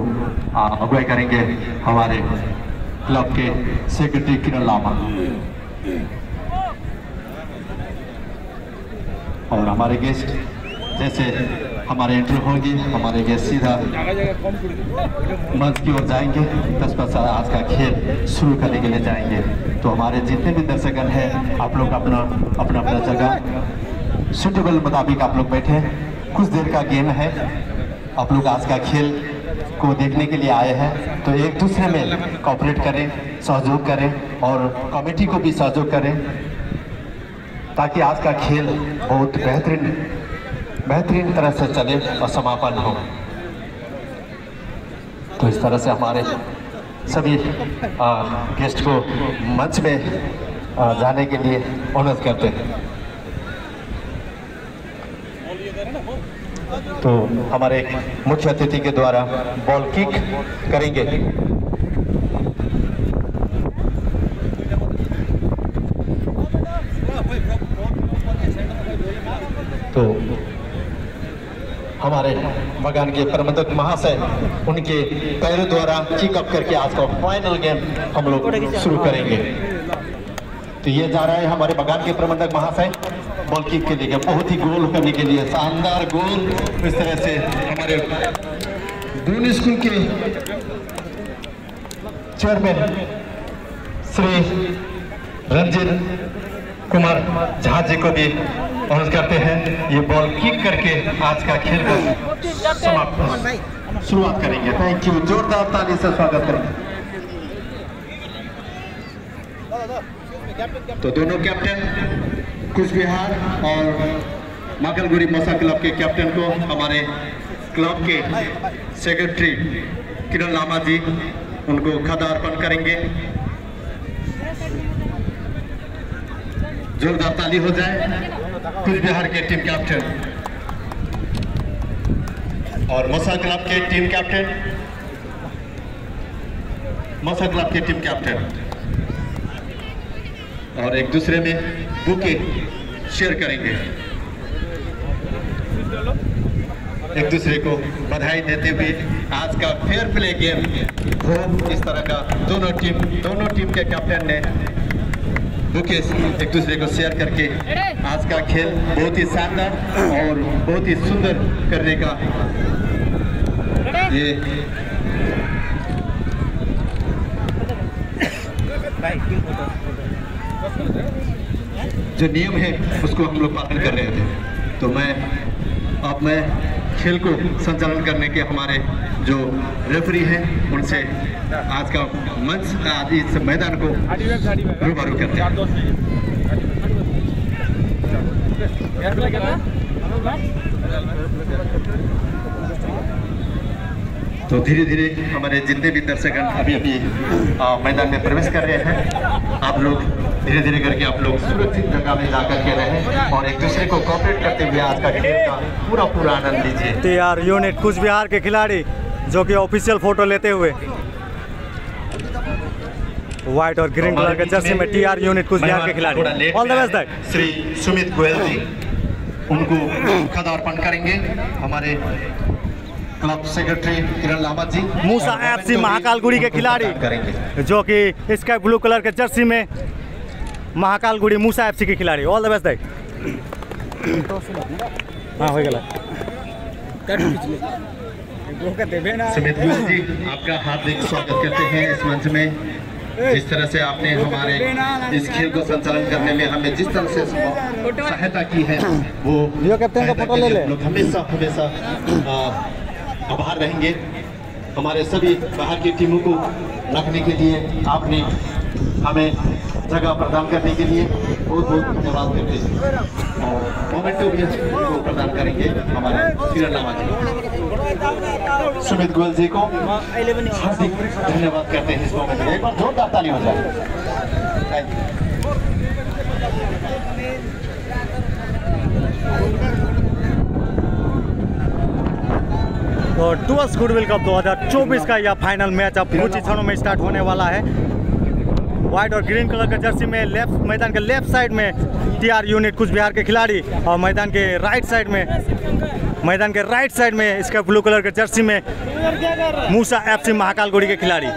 अगुवाई करेंगे हमारे क्लब के सेक्रेटरी किरण लामा। और हमारे गेस्ट जैसे हमारे एंट्री होंगे, हमारे गेस्ट सीधा मंच की ओर जाएँगे। तत्पश्चात आज का खेल शुरू करने के लिए जाएँगे। तो हमारे जितने भी दर्शकगण हैं, आप लोग अपना अपना अपना जगह। सुटेबल मुताबिक आप लोग बैठे कुछ देर का गेम है। आप लोग आज का खेल को देखने के लिए आए हैं। तो एक दूसरे में कॉपरेट करें, सहयोग करें और कमेटी को भी सहयोग करें ताकि आज का खेल बहुत बेहतरीन बेहतरीन तरह से चले और समापन हो। तो इस तरह से हमारे सभी गेस्ट को मंच में जाने के लिए अनुरोध करते हैं। तो हमारे मुख्य अतिथि के द्वारा बॉल किक करेंगे। तो हमारे बगान के प्रबंधक महाशय, उनके पैरों द्वारा किक अप करके आज का फाइनल गेम हम लोग शुरू करेंगे। तो ये जा रहा है हमारे बगान के प्रबंधक महाशय। बॉल किक के लिए, बहुत ही गोल करने के लिए, शानदार गोल। इस तरह से हमारे दून स्कूल के चेयरमैन श्री रंजित कुमार झा जी को भी अनुरोध करते हैं। ये बॉल किक करके आज का खेल को समाप्त शुरुआत करेंगे। थैंक यू जोरदार ताली से स्वागत करेंगे। तो दोनों कैप्टन कुछ बिहार और माकलगुड़ी मसा क्लब के कैप्टन को हमारे क्लब के सेक्रेटरी किरण लामा जी, उनको खदा अर्पण करेंगे। जोरदार ताली हो जाए कुछ बिहार के टीम कैप्टन। और मसा क्लब के टीम कैप्टन। मसा क्लब के टीम कैप्टन। और एक दूसरे में बुके शेयर करेंगे। एक दूसरे को बधाई देते हुए आज का फेयर प्ले गेम हो इस तरह का दोनों टीम दोनों टीम के कैप्टन ने बुके एक दूसरे को शेयर करके आज का खेल बहुत ही शानदार और बहुत ही सुंदर करने का ये जो नियम है, उसको हम लोग पालन कर रहे थे। तो मैं, अब मैं खेल को संचालन करने के हमारे जो रेफरी हैं, उनसे आज का मंच, आज इस मैदान को रूबरू करते हैं। तो धीरे धीरे हमारे जितने भी दर्शक अभी अभी मैदान में प्रवेश कर रहे हैं, आप लोग धीरे धीरे करके आप लोग सुरक्षित जगह में जाकर के रहें और एक दूसरे को कॉपरेट करते हुए आज का खेल का पूरा पूरा आनंद लीजिए। टीआर यूनिट कुछ बिहार के खिलाड़ी जो कि ऑफिशियल फ़ोटो लेते हुए। व्हाइट और ग्रीन कलर के जर्सी में टीआर यूनिट कुछ बिहार के खिलाड़ी। ऑल द बेस्ट आए। श्री सुमित गोयल जी उनको खदार्पण करेंगे। हमारे club secretary Kiran Lamat ji Musa FC Mahakalguri के खिलाड़ी करेंगे। जो कि स्काई ब्लू कलर के जर्सी में महाकालगुड़ी मूसा एफसी के खिलाड़ी। ऑल द बेस्ट दाई हाँ हो गया। सुमित जी आपका हार्दिक स्वागत करते हैं इस मंच में। जिस तरह से आपने हमारे इस खेल को संचालन करने में हमें जिस तरह से सहायता की है वो लियो कैप्टन का फ़ोटो ले ले। लोग हमेशा हमेशा आभार रहेंगे। हमारे सभी बाहर की टीमों को रखने के लिए, आपने हमें जगह प्रदान करने के लिए बहुत बहुत धन्यवाद देते हैं। और मोमेंटो भी को प्रदान करेंगे हमारे लामा जी। सुमित गोयल जी को हार्दिक धन्यवाद करते हैं इस मोमेंट में। एक बार जोरदार ताली हो जाए थैंक यू तो टूअर्स गुडविल कप 2024 का यह फाइनल मैच अब कुछ ही क्षणों में स्टार्ट होने वाला है। व्हाइट और ग्रीन कलर का जर्सी में लेफ़्ट मैदान के लेफ़्ट साइड में टीआर यूनिट कुछ बिहार के खिलाड़ी और मैदान के राइट साइड में, मैदान के राइट साइड में इसका ब्लू कलर के जर्सी में मूसा एफसी महाकालगुड़ी के खिलाड़ी।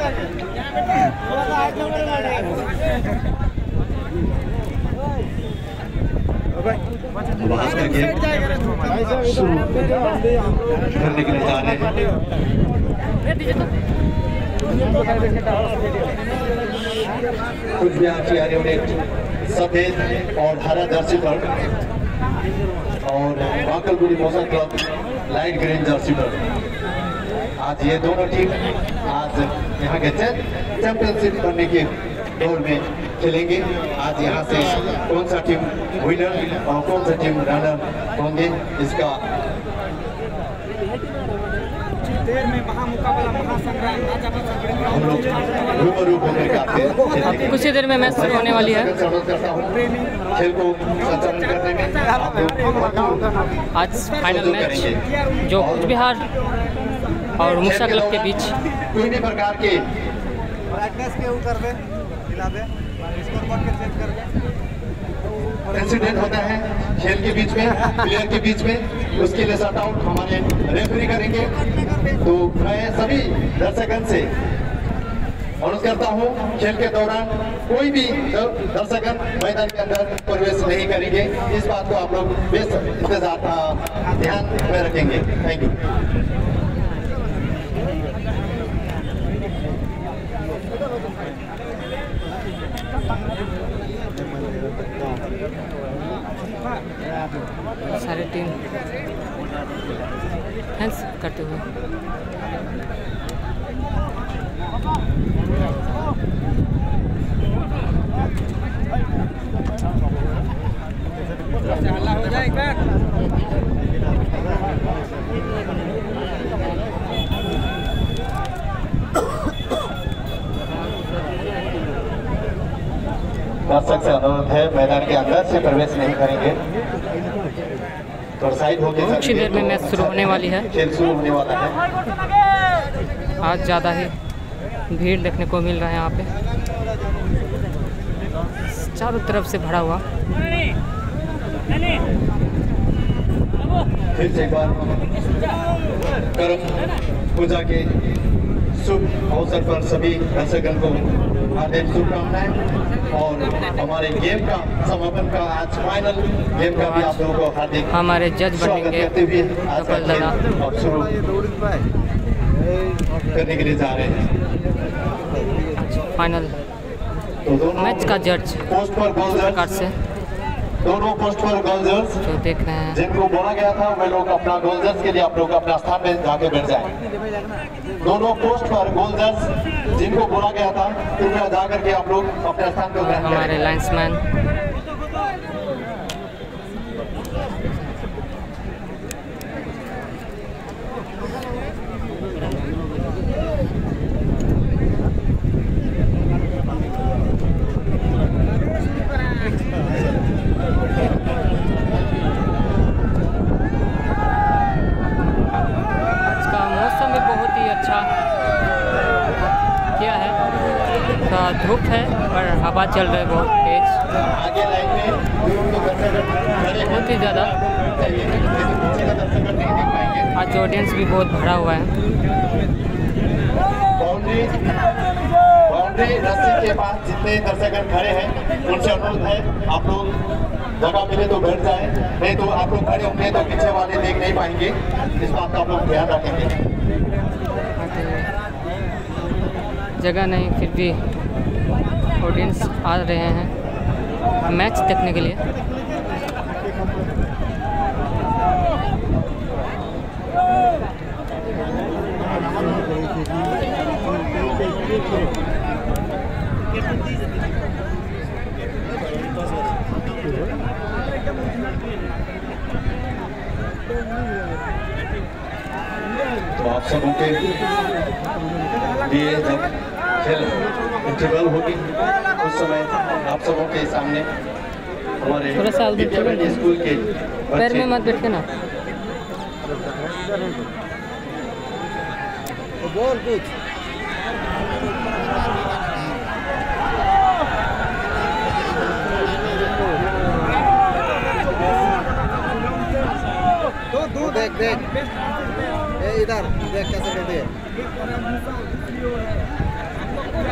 के लिए जा रहे हैं कुछ बिहार की आर यूनिट सफ़ेद और हरा जर्सी पर और बाकलगुड़ी मौसम क्लब लाइट ग्रीन जर्सी पर। आज ये दोनों टीम आज यहाँ के चैंपियनशिप करने की दौर में खेलेंगे आज यहाँ से कौन सा टीम विनर और कौन सा टीम रनर होंगे इसका के कुछ ही देर में मैच शुरू होने वाली है। हूँ को में आज फाइनल मैच जो कुछ बिहार और मूसा क्लब के बीच। कोई भी प्रकार के इंसिडेंट होता है खेल के बीच में प्लेयर के बीच में, उसके लिए शट आउट हमारे रेफरी करेंगे। तो मैं सभी दर्शकगण से अनुरोध करता हूँ, खेल के दौरान कोई भी दर- दर्शकगण मैदान के अंदर प्रवेश नहीं करेंगे। इस बात को आप लोग बेस इंतज़ार ध्यान में रखेंगे। थैंक यू सारे टीम। हैंड्स करते हुए दर्शक से अनुरोध है, मैदान के अंदर से प्रवेश नहीं करेंगे। कुछ ही देर में मैच शुरू होने वाली है। खेल शुरू होने वाला है। आज ज़्यादा ही भीड़ देखने को मिल रहा है यहाँ पे। चारों तरफ़ से भरा हुआ। फिर से एक बार करम पूजा के शुभ अवसर पर सभी दर्शकगण को हार्दिक शुभकामनाएँ और हमारे गेम का समापन का आज फाइनल गेम का भी आप लोगों को हार्दिक हमारे जज बनेंगे खेल शुरू करने के लिए जा रहे हैं। फाइनल तो मैच का जज पोस्ट पर प्रकार से। दोनों पोस्ट पर गर्ल्स जो देख रहे हैं। जिनको बोला गया था वे लोग अपना गोलदर्स के लिए आप लोग अपना स्थान में जाके बैठ जाए। दोनों पोस्ट पर गोलदर्स जिनको बोला गया था कृपया जाकर के आप लोग अपने स्थान को हमारे लाइन्समैन आज का मौसम भी बहुत ही अच्छा किया है थोड़ा धूप है बात चल रहा है बहुत तेज। बहुत ही ज़्यादा। आज ऑडियंस भी बहुत भरा हुआ है। बाउंड्री बाउंड्री रस्सी के पास जितने दर्शक खड़े हैं उनसे अनुरोध है आप लोग जगह मिले तो बैठ जाए नहीं तो आप लोग खड़े होंगे तो पीछे वाले देख नहीं पाएँगे। इस बात का आप लोग ध्यान रखेंगे। जगह नहीं फिर भी ऑडियंस आ रहे हैं मैच देखने के लिए। तो आप सबों के लिए जब खेल इंटरवल होगी। उस समय आप सबों के सामने हमारे स्कूल के पैर में बच्चे। मत बैठ के ना देख देख। इधर देख कैसे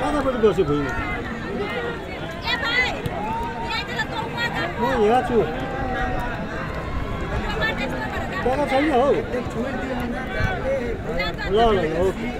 कतापट्टि बस्यो भुइँमा म यहाँ छु जग्गा छैन हौ ल ल ओके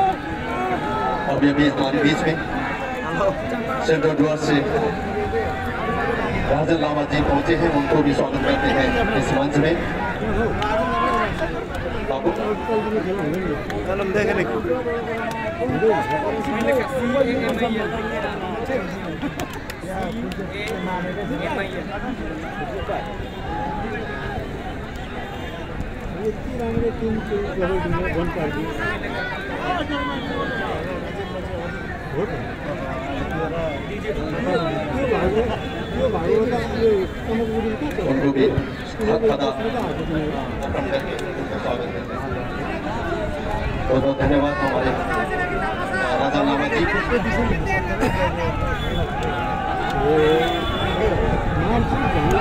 अभी अभी हमारे बीच में। सेंट्रल डोर से राजन लामा जी पहुँचे हैं, उनको भी स्वागत करते हैं इस मंच में। यति राम्रो टिम गभर्मेन्टमा बन पार्टी हो त त्यो भएको त्यो भएको त यो कमलपुरी के छ उनको भी स्कुलको खदा आएको तिनीहरू अर्पण करके उनका स्वागत करते हैं बहुत बहुत धन्यवाद हमारे राजा लामा जी नाम चाहिँ भन्नु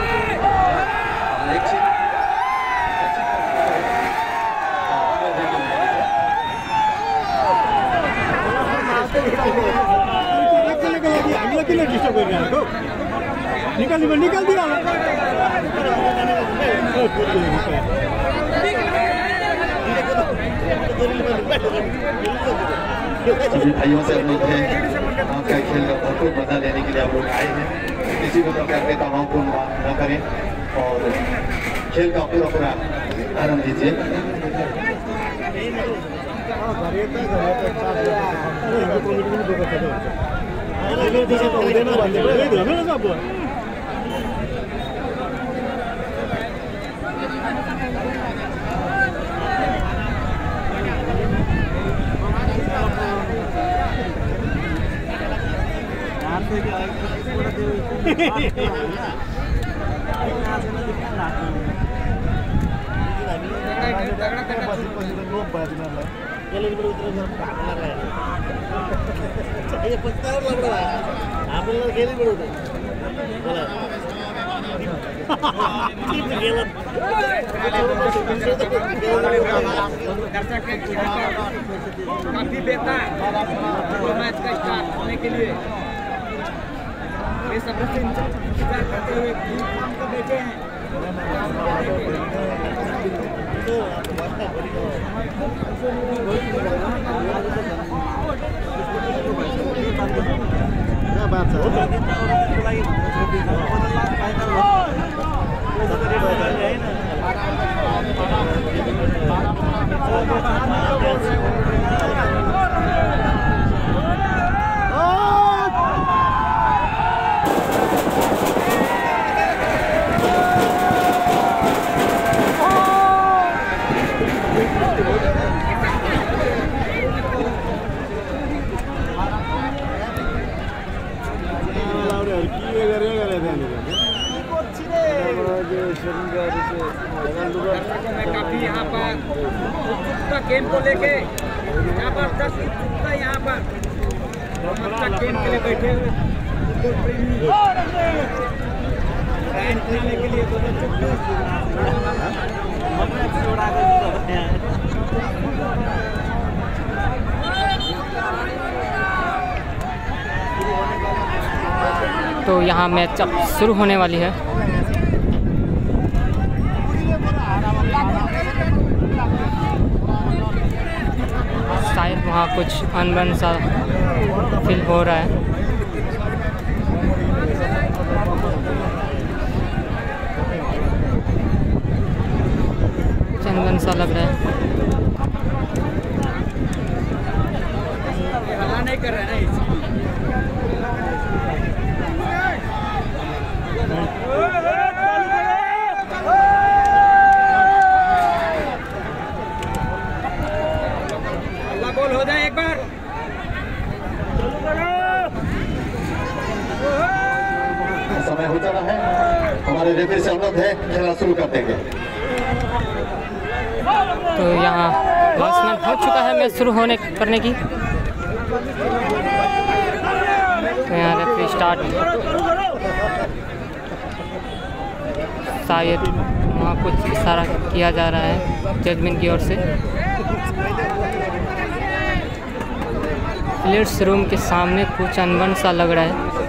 एक छिन एकजनाको लागि हामीलाई किन डिस्टर्ब गरिरहेको निकाल्नु निकालिदिइहाल सभी भाइयों से अनुरोध है आपका खेल का भरपूर मज़ा लेने के लिए आप लोग आए हैं किसी को प्रकार के तनाव को न करें और खेल का पूरा पूरा आनंद लीजिए Tengah-tengah, tengah-tengah. काफ़ी बेहतर मैच का स्टार्ट होने के लिए ये सब इंतज़ार करते हुए काम को बैठे हैं बाछा दर्शकों में काफ़ी यहाँ पर उत्सुकता गेम को लेके ज़बरदस्त उत्सुकता यहाँ पर। रोमांचक गेम के लिए बैठे हुए के लिए दोनों तो यहाँ मैच अब शुरू होने वाली है शायद वहाँ कुछ अनबन सा फील हो रहा है। अनबन सा लग रहा है हल्ला नहीं कर रहे हैं ना अल्लाह बोल हो जाए एक बार समय हो चला है हमारे रेफरी से अनुरोध है खेला शुरू कर देंगे। तो यहाँ लॉसमेंट हो चुका है मैच शुरू होने करने की। तो यहाँ रेफरी स्टार्ट शायद वहाँ कुछ इशारा किया जा रहा है जजमेंट की ओर से। प्लेयर्स रूम के सामने कुछ अनबन सा लग रहा है।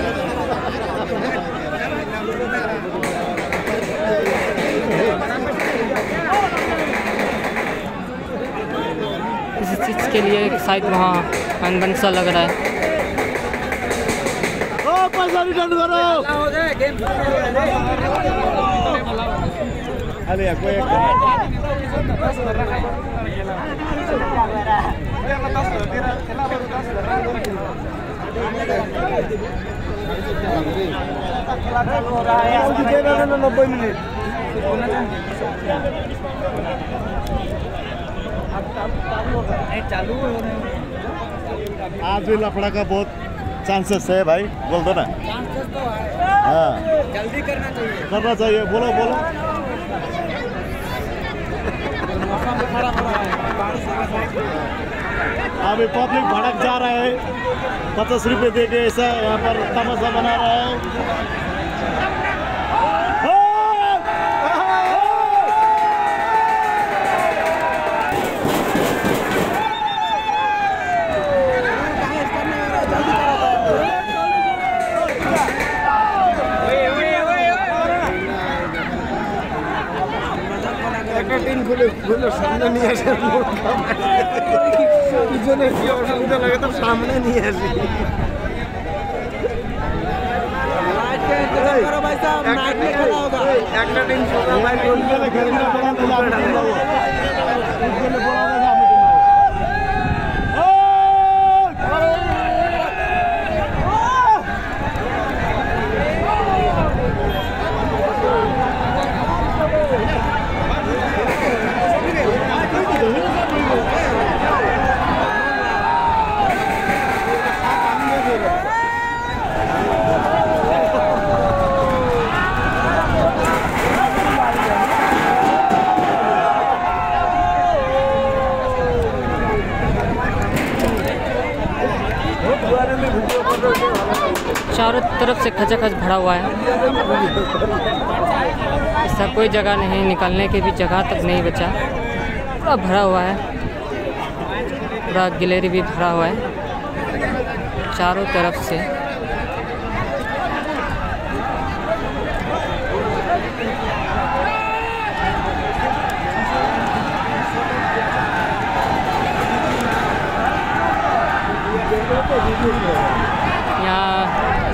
के लिए शायद वहाँ अनबन सा लग रहा है। हो हो नब्बे मिनट हो आज भी लफड़ा का बहुत चांसेस है भाई बोल दो ना। चांसेस तो है। हाँ। जल्दी करना चाहिए। करना चाहिए बोलो बोलो। अभी पब्लिक भड़क जा रहा है। पचास रुपये दे के ऐसा यहाँ पर तमाशा बना रहा है। পিছনে পিছনে সামনে নিয়ে আসে পিছনে কি অসুবিধা লাগে তো সামনে নিয়ে আসি। একটা টিম খেলা चारों तरफ़ से खचाखच भरा हुआ है। ऐसा कोई जगह नहीं, निकलने की भी जगह तक नहीं बचा। पूरा भरा हुआ है। पूरा गिलेरी भी भरा हुआ है। चारों तरफ़ से यहाँ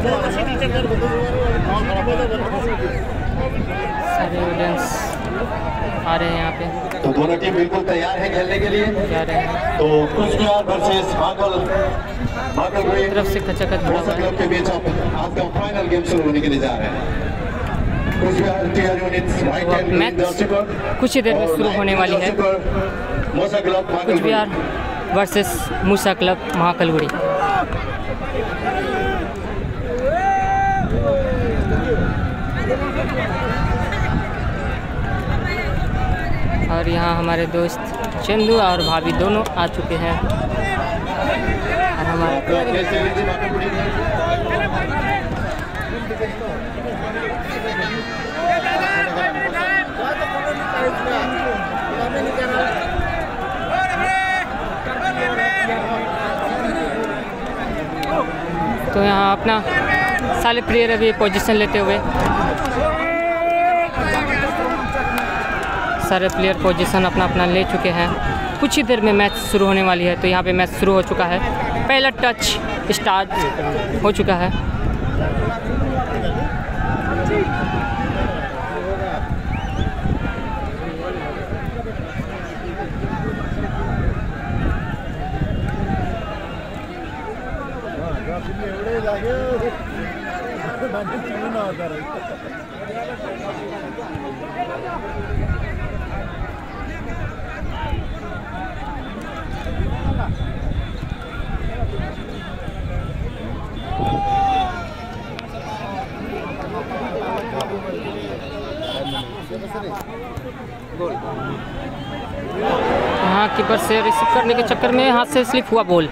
सारे ऑडियंस आ रहे हैं यहाँ पे। तो दोनों टीम बिल्कुल तैयार है खेलने के लिए। जा रहे हैं। तो कुछ बिहार वर्सेस भागल भागल तरफ़ से खचाखच भरा हुआ के बीच अब आज का फाइनल गेम शुरू होने के लिए जा रहे हैं। मैच कुछ ही देर में शुरू होने वाली है। कुछ बिहार वर्सेस मूसा क्लब महाकलगुड़ी और यहाँ हमारे दोस्त चंदू और भाभी दोनों आ चुके हैं। और हमारे तो यहाँ अपना साले प्लेयर अभी पोजीशन लेते हुए। सारे प्लेयर पोजीशन अपना अपना ले चुके हैं। कुछ ही देर में मैच शुरू होने वाली है तो यहाँ पे मैच शुरू हो चुका है। पहला टच स्टार्ट हो चुका है। होता यहाँ कीपर से रिसीव करने के चक्कर में हाथ से स्लिप हुआ बॉल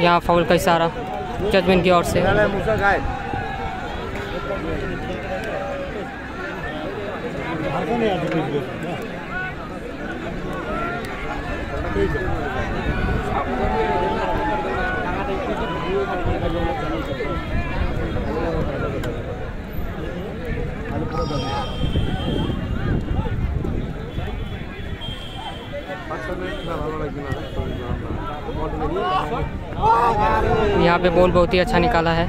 यहाँ फाउल का इशारा जजमेंट की ओर से आती कुछ भी यहाँ पे बॉल बहुत ही अच्छा निकाला है।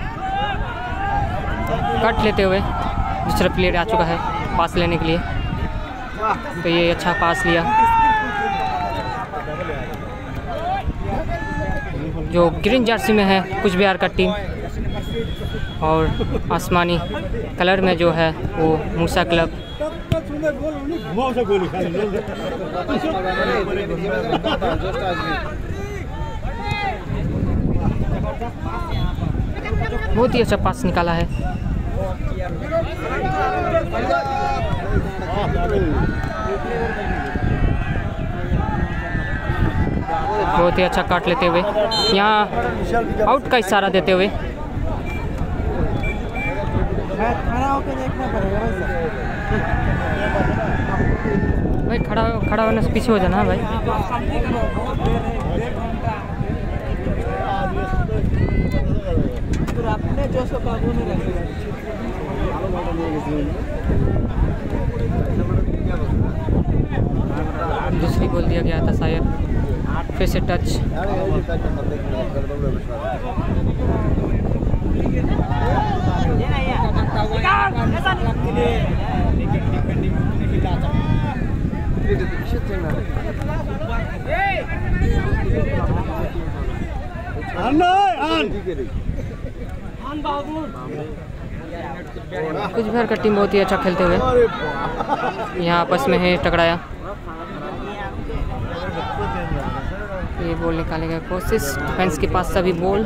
कट लेते हुए दूसरा प्लेयर आ चुका है पास लेने के लिए। तो ये अच्छा पास लिया। जो ग्रीन जर्सी में है, कुछ बिहार का टीम और आसमानी कलर में जो है, वो मूसा क्लब बहुत ही अच्छा पास निकाला है। बहुत ही अच्छा काट लेते हुए, यहाँ आउट का इशारा देते हुए। भाई खड़ा खड़ा होने से पीछे हो जाना भाई। दूसरी बॉल दिया गया था शायद। फिर से टच कुछ बिहार का टीम बहुत ही अच्छा खेलते हुए। यहाँ आपस में है टकराया। ये बॉल निकालेगा कोशिश। डिफेंस के पास सभी बॉल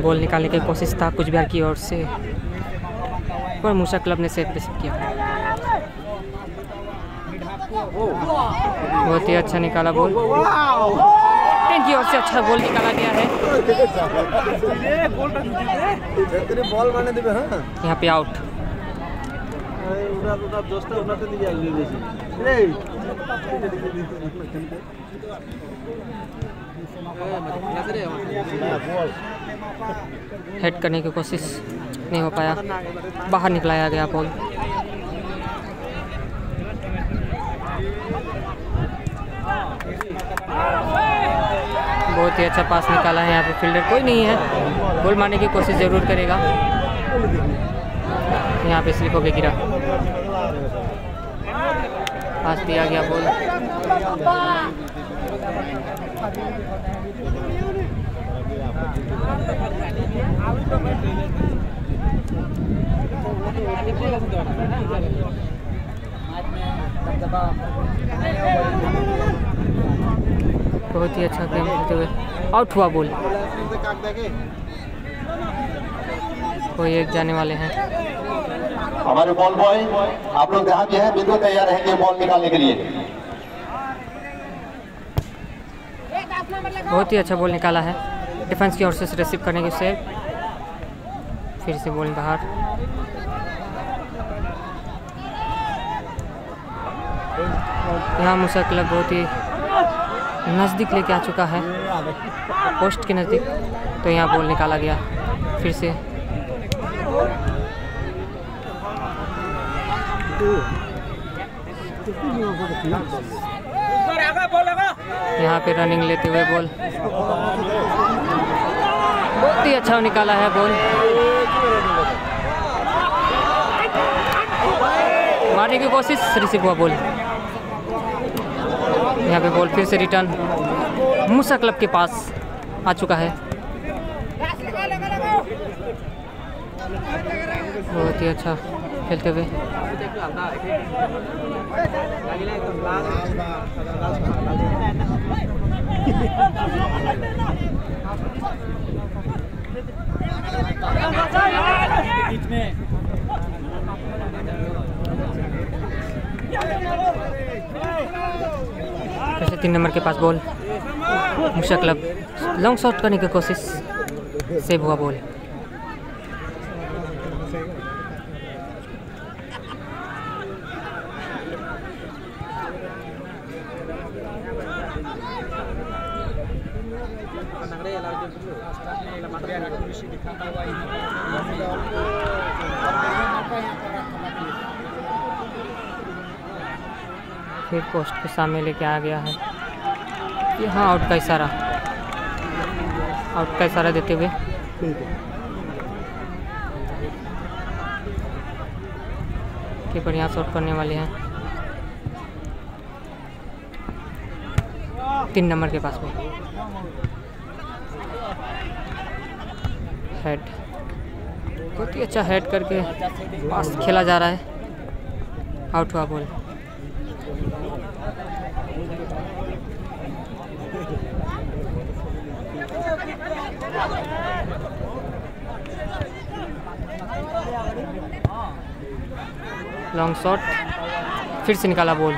बॉल निकालने की कोशिश था, कुछ बिहार की ओर से। पर मूसा क्लब ने सेट रिसीव किया। बहुत ही अच्छा निकाला बॉल की ओर से अच्छा बॉल निकाला गया है। हाँ। यहाँ पे आउट हेड करने की कोशिश नहीं हो पाया। बाहर निकलाया गया बॉल बहुत ही अच्छा पास निकाला है यहाँ पे फील्डर कोई नहीं है। गोल मारने की कोशिश ज़रूर करेगा। यहाँ पे स्लिप होके गिरा। पास दिया गया बॉल बहुत ही अच्छा गेम खेलते हुए। आउट हुआ बॉल कोई एक जाने वाले हैं। हमारे बॉल बॉय आप लोग जहाँ भी हैं बिल्कुल तैयार रहेंगे बॉल निकालने के लिए। बहुत ही अच्छा बॉल निकाला है। डिफेंस की ओर से रिसीव करने की से फिर से बॉल बाहर। यहाँ मूसा क्लब बहुत ही नज़दीक लेके आ चुका है। पोस्ट के नज़दीक तो यहाँ बॉल निकाला गया। फिर से। यहाँ पे रनिंग लेते हुए बॉल बहुत ही अच्छा निकाला है बॉल मारने की कोशिश रिसीव हुआ बॉल यहाँ पे बॉल फिर से रिटर्न मूसा क्लब के पास आ चुका है। बहुत ही अच्छा खेलते हुए। से तीन नंबर के पास ball Musha club long shot करने की कोशिश। सेव हुआ बॉल पोस्ट के सामने लेके आ गया है। यहाँ आउट का इशारा। आउट का इशारा देते हुए। कीपर यहाँ शॉट करने वाले हैं। तीन नंबर के पास में। हेड बहुत ही अच्छा हेड करके पास खेला जा रहा है। आउट हुआ बॉल लॉन्ग शॉट फिर से निकाला बॉल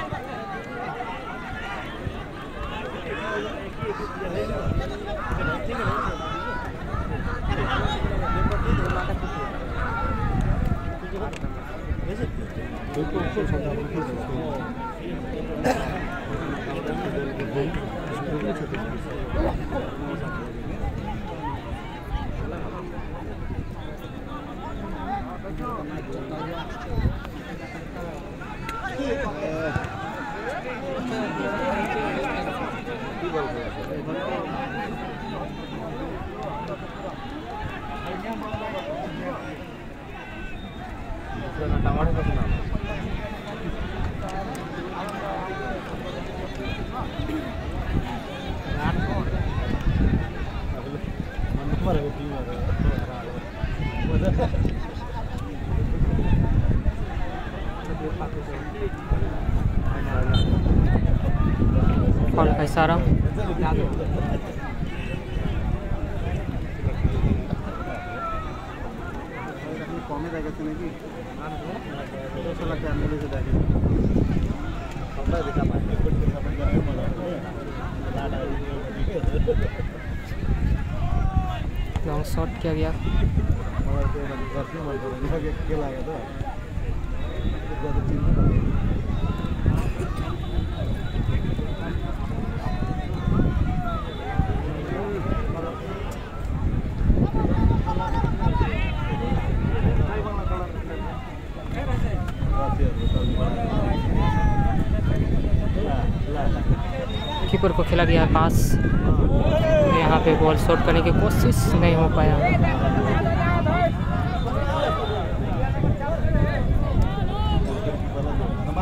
फॉल का इशारा लॉन्ग शॉट किया गया। कीपर को खेला गया पास। यहाँ पे बॉल शॉट करने की कोशिश नहीं हो पाया।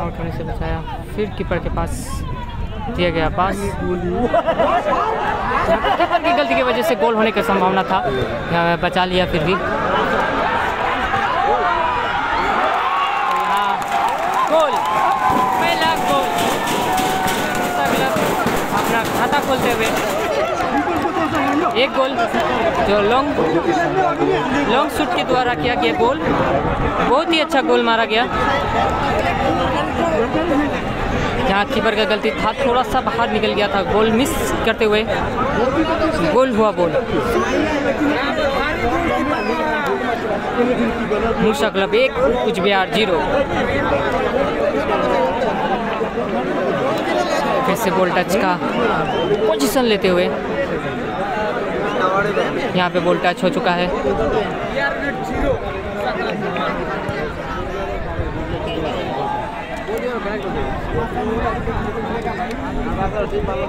आउट होने से बचाया। फिर कीपर के पास दिया गया पास। कीपर की गलती की वजह से गोल होने की संभावना था। बचा लिया फिर भी। गोल। पहला गोल। अपना खाता खोलते हुए। एक गोल जो लॉन्ग लॉन्ग शूट के द्वारा किया गया गोल बहुत ही अच्छा गोल मारा गया। जहाँ कीपर का गलती था थोड़ा सा बाहर निकल गया था। गोल मिस करते हुए गोल हुआ गोल मूसा क्लब एक, कुछ बिहार ज़ीरो। फिर से बॉल टच का पोजीशन लेते हुए। यहाँ पे बॉल टच हो चुका है।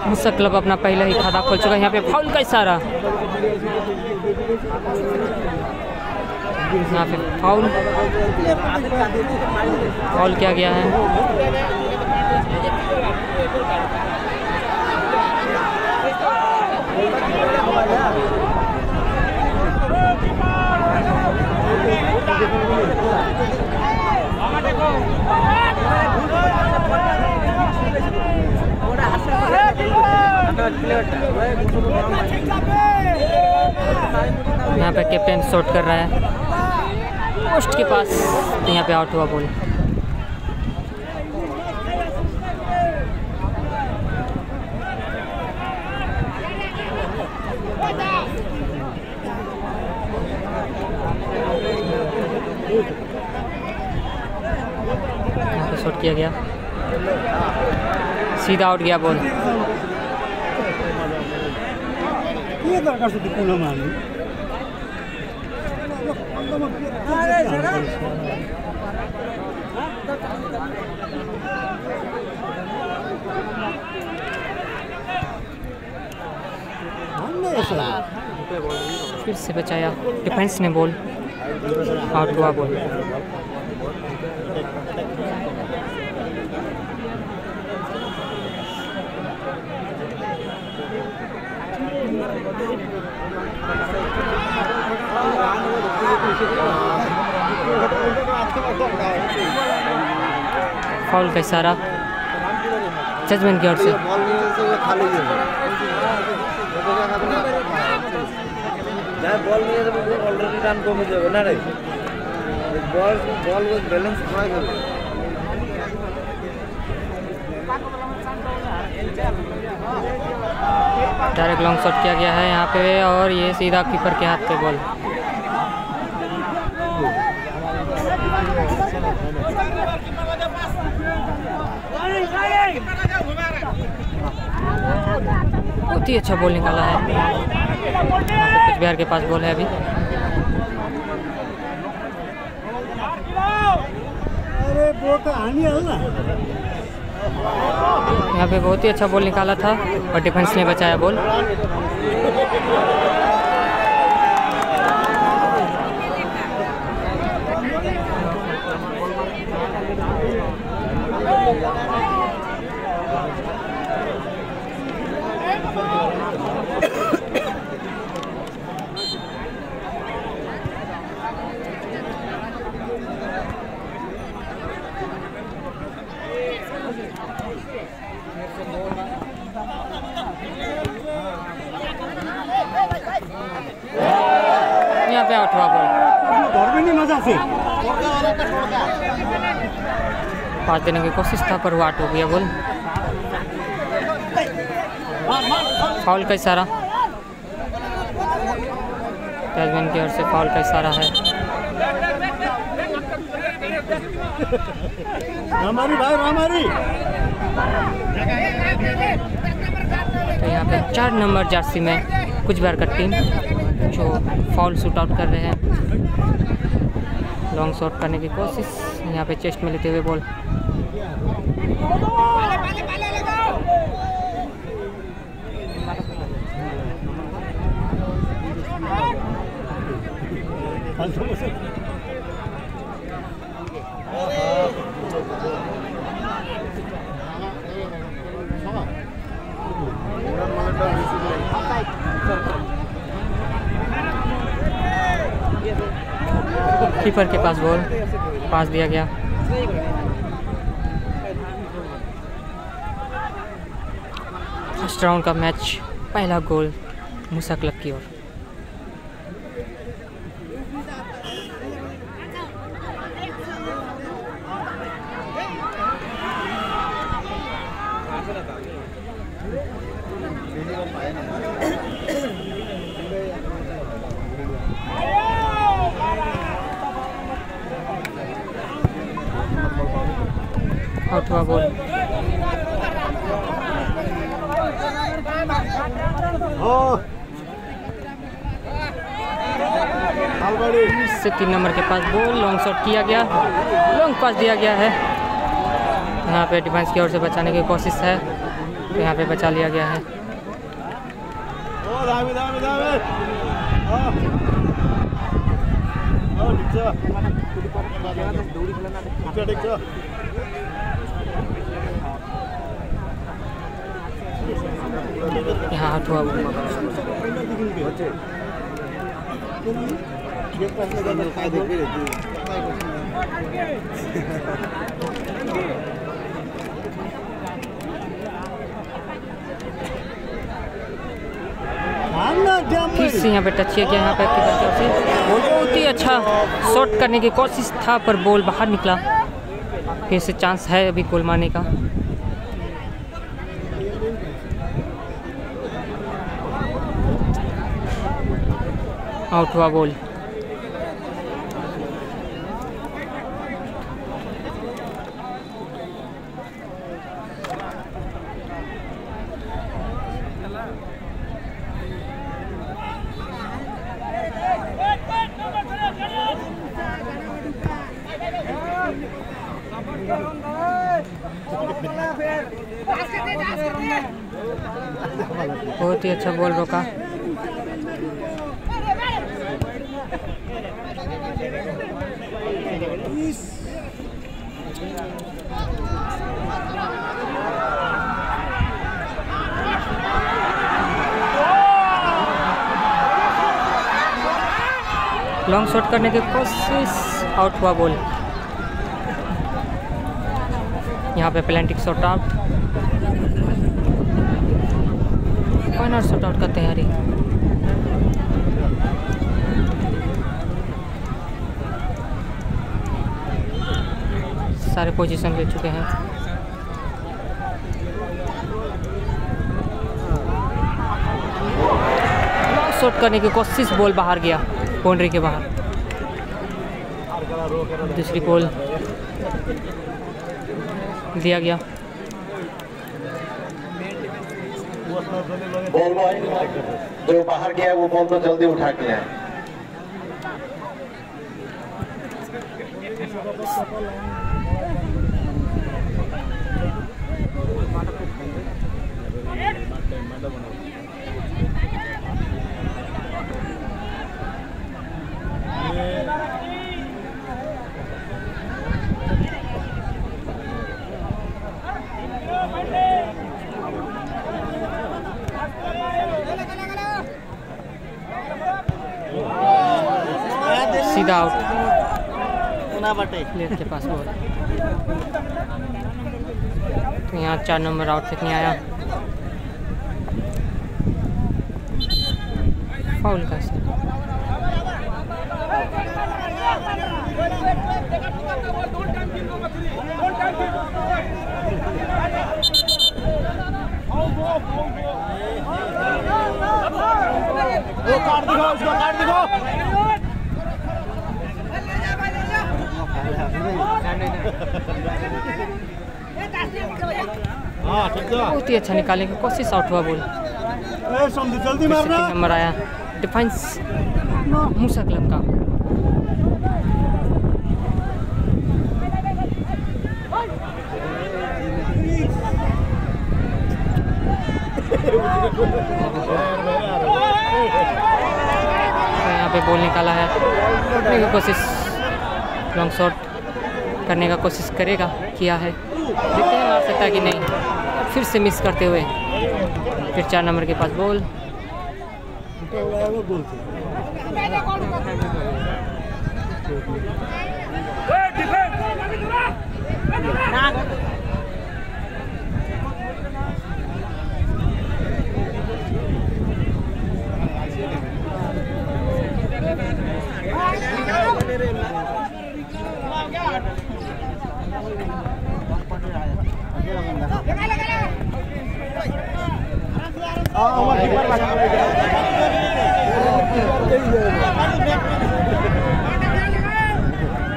मुसा क्लब अपना पहले ही खाता खोल चुका है। यहाँ पे फाउल का इशारा। यहाँ पे फाउल फाउल किया गया है। यहाँ पे कैप्टन शॉट कर रहा है। पोस्ट के पास। यहाँ पे आउट हुआ बॉल शॉट किया गया। सीधा आउट गया बॉल फिर से बचाया। डिफेंस ने बोल। हाँ हुआ बोल। फाउल का इशारा जजमेंट की ओर से বল নিয়ে যাবে অলরেডি রান কমে যাবে না রে বল বল ব্যালেন্স করাই যাবে डायरेक्ट लॉन्ग शॉट किया गया है यहाँ पे और ये सीधा कीपर के हाथ पे बॉल बहुत ही अच्छा बॉल निकाला है। कुछ बिहार के पास बॉल है अभी। यहाँ पे बहुत ही अच्छा बॉल निकाला था और डिफेंस ने बचाया बॉल यहाँ पे आउट हुआ बॉल मज़ा से। पास देने की कोशिश था पर वो आउट हो गया बॉल। फाउल का इशारा। बैट्समैन की ओर से फाउल का इशारा है। हमारी भाई हमारी तो यहाँ पे चार नंबर जर्सी में कुछ बार का टीम जो फाउल शूट आउट कर रहे हैं। लॉन्ग शॉट करने की कोशिश यहाँ पे चेस्ट में लेते हुए बॉल। कीपर के पास बॉल पास दिया गया। फ़र्स्ट राउंड का मैच पहला गोल मूसा क्लब की ओर आउट हुआ बॉल से तीन नंबर के पास किया गया। लॉन्ग पास दिया गया है। यहाँ पे डिफेंस की ओर से बचाने की कोशिश है। तो यहाँ पे बचा लिया गया है। यहाँ आउट हुआ। फिर से यहाँ पे टच किया गया, यहाँ पे बहुत ही अच्छा शॉट करने की कोशिश था, पर बॉल बाहर निकला। फिर से चांस है अभी गोल मारने का। आउट हुआ बॉल बहुत ही अच्छा बॉल रोका लॉन्ग शॉट करने की कोशिश, आउट हुआ बॉल। यहाँ पे प्लांटिक shot out. Corner shot out का तैयारी। सारे पोजीशन ले चुके हैं। शॉट करने की कोशिश बॉल बाहर गया बाउंड्री के बाहर। दूसरी बॉल दिया गया। बॉल जो बाहर गया वो बॉल को जल्दी उठा के आए सीधा आउट प्लेयर के पास बॉल तो यहाँ चार नंबर आउट तक नहीं आया। फाउल का सर वो काट दिखाओ उसको काट दिखाओ हाँ ठीक है बहुत ही अच्छा निकालने की कोशिश आउट हुआ बॉल ए समझ जल्दी फिर से मारना तीन नंबर आया डिफेंस मूसा क्लब का तो यहाँ पे बॉल निकाला है करने की कोशिश लॉन्ग शॉट करने का कोशिश करेगा, किया है। देखते हैं, मार सकता कि नहीं। फिर से मिस करते हुए। फिर चार नंबर के पास बोल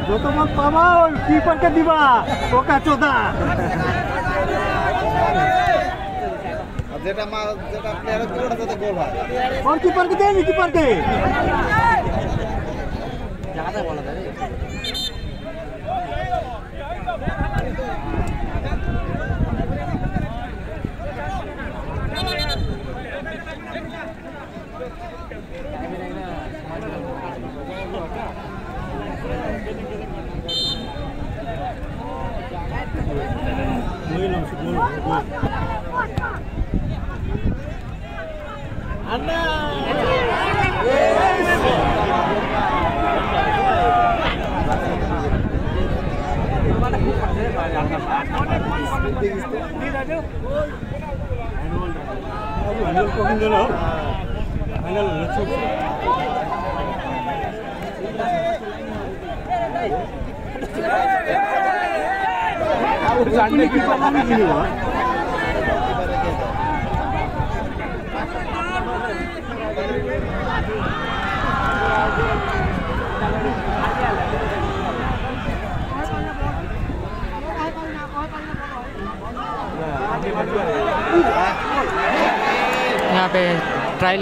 যত মত পাবা ওই কিপারকে দিবা ওকা চোদা যেটা মা যেটা প্লেয়ার করে ওটা গোল হয় ওর কিপারকে দেয়নি কিপারকে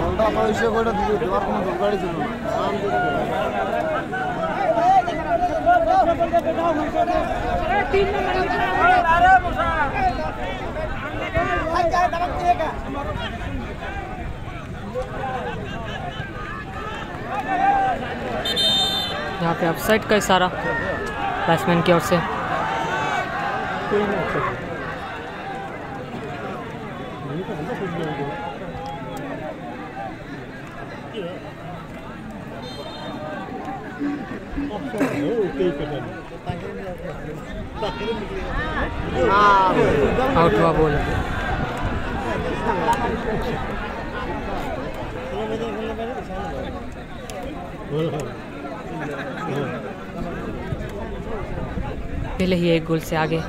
বলটা পয়সা করে দিবে তোমার কোনো দরকারই ছিল না यहाँ पे अपसाइड का इशारा बैट्समैन की ओर से आउट हुआ बॉल पहले ही एक गोल से आगे।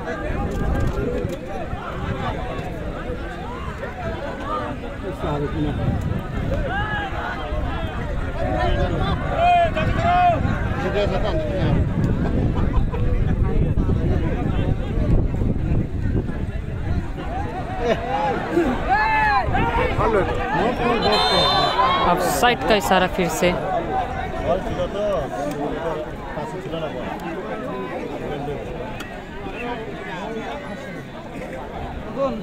अब साइड का इशारा फिर से।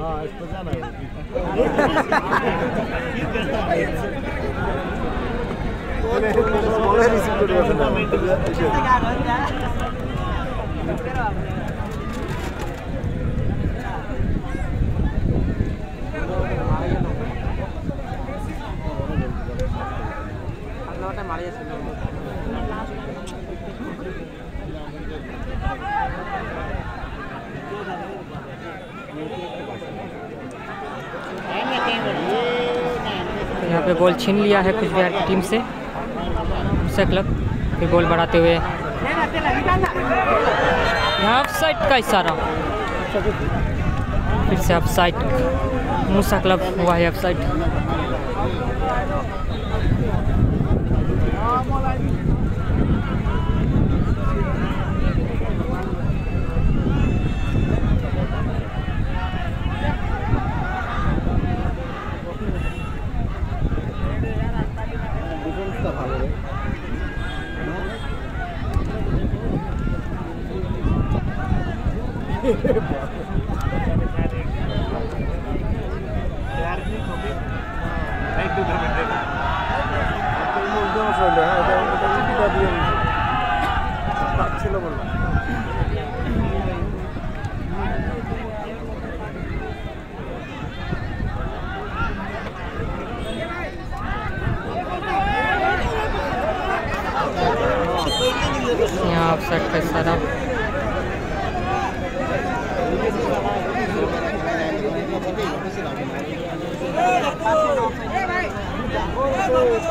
Ah, it's Pazana. Smaller is good. Ball छीन लिया है कुछ बिहार की टीम से। दूसरा क्लब फिर बॉल बढ़ाते हुए। यहाँ ऑफ़ साइड का इशारा। फिर से ऑफ़ साइड मूसा क्लब हुआ है ऑफ़ साइड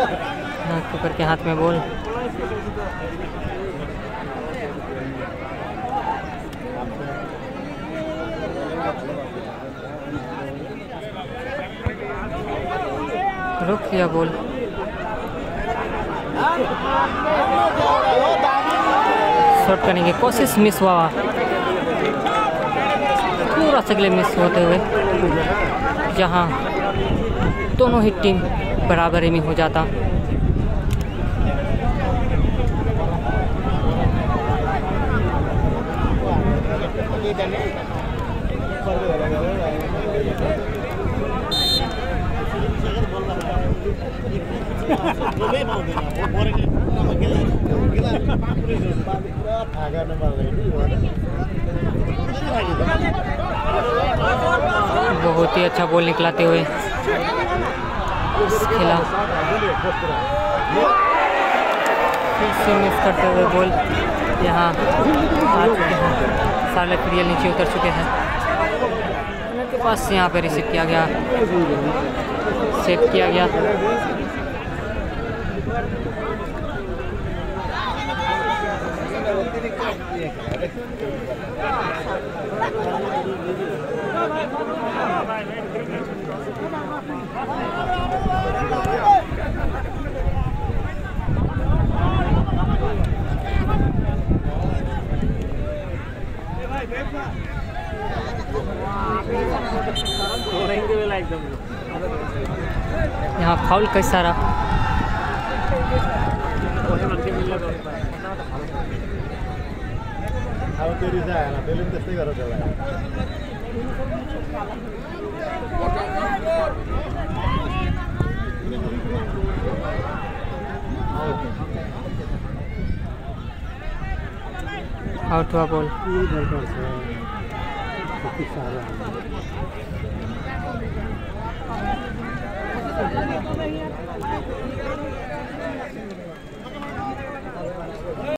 यहाँ के हाथ में बोल। रुक लिया बोल। शॉट करने की कोशिश मिस हुआ। पूरा सगले मिस होते हुए, जहाँ दोनों ही टीम बराबरी में हो जाता। बहुत ही अच्छा बॉल निकलाते हुए। इस खिलाफ फिर से मिस करते हुए बॉल यहाँ आ चुके हैं। सारे प्रियल नीचे उतर चुके हैं। उनके पास यहाँ पे रिसीव किया गया। सेव किया गया। यहाँ फाउल कैसा रहा How to ball?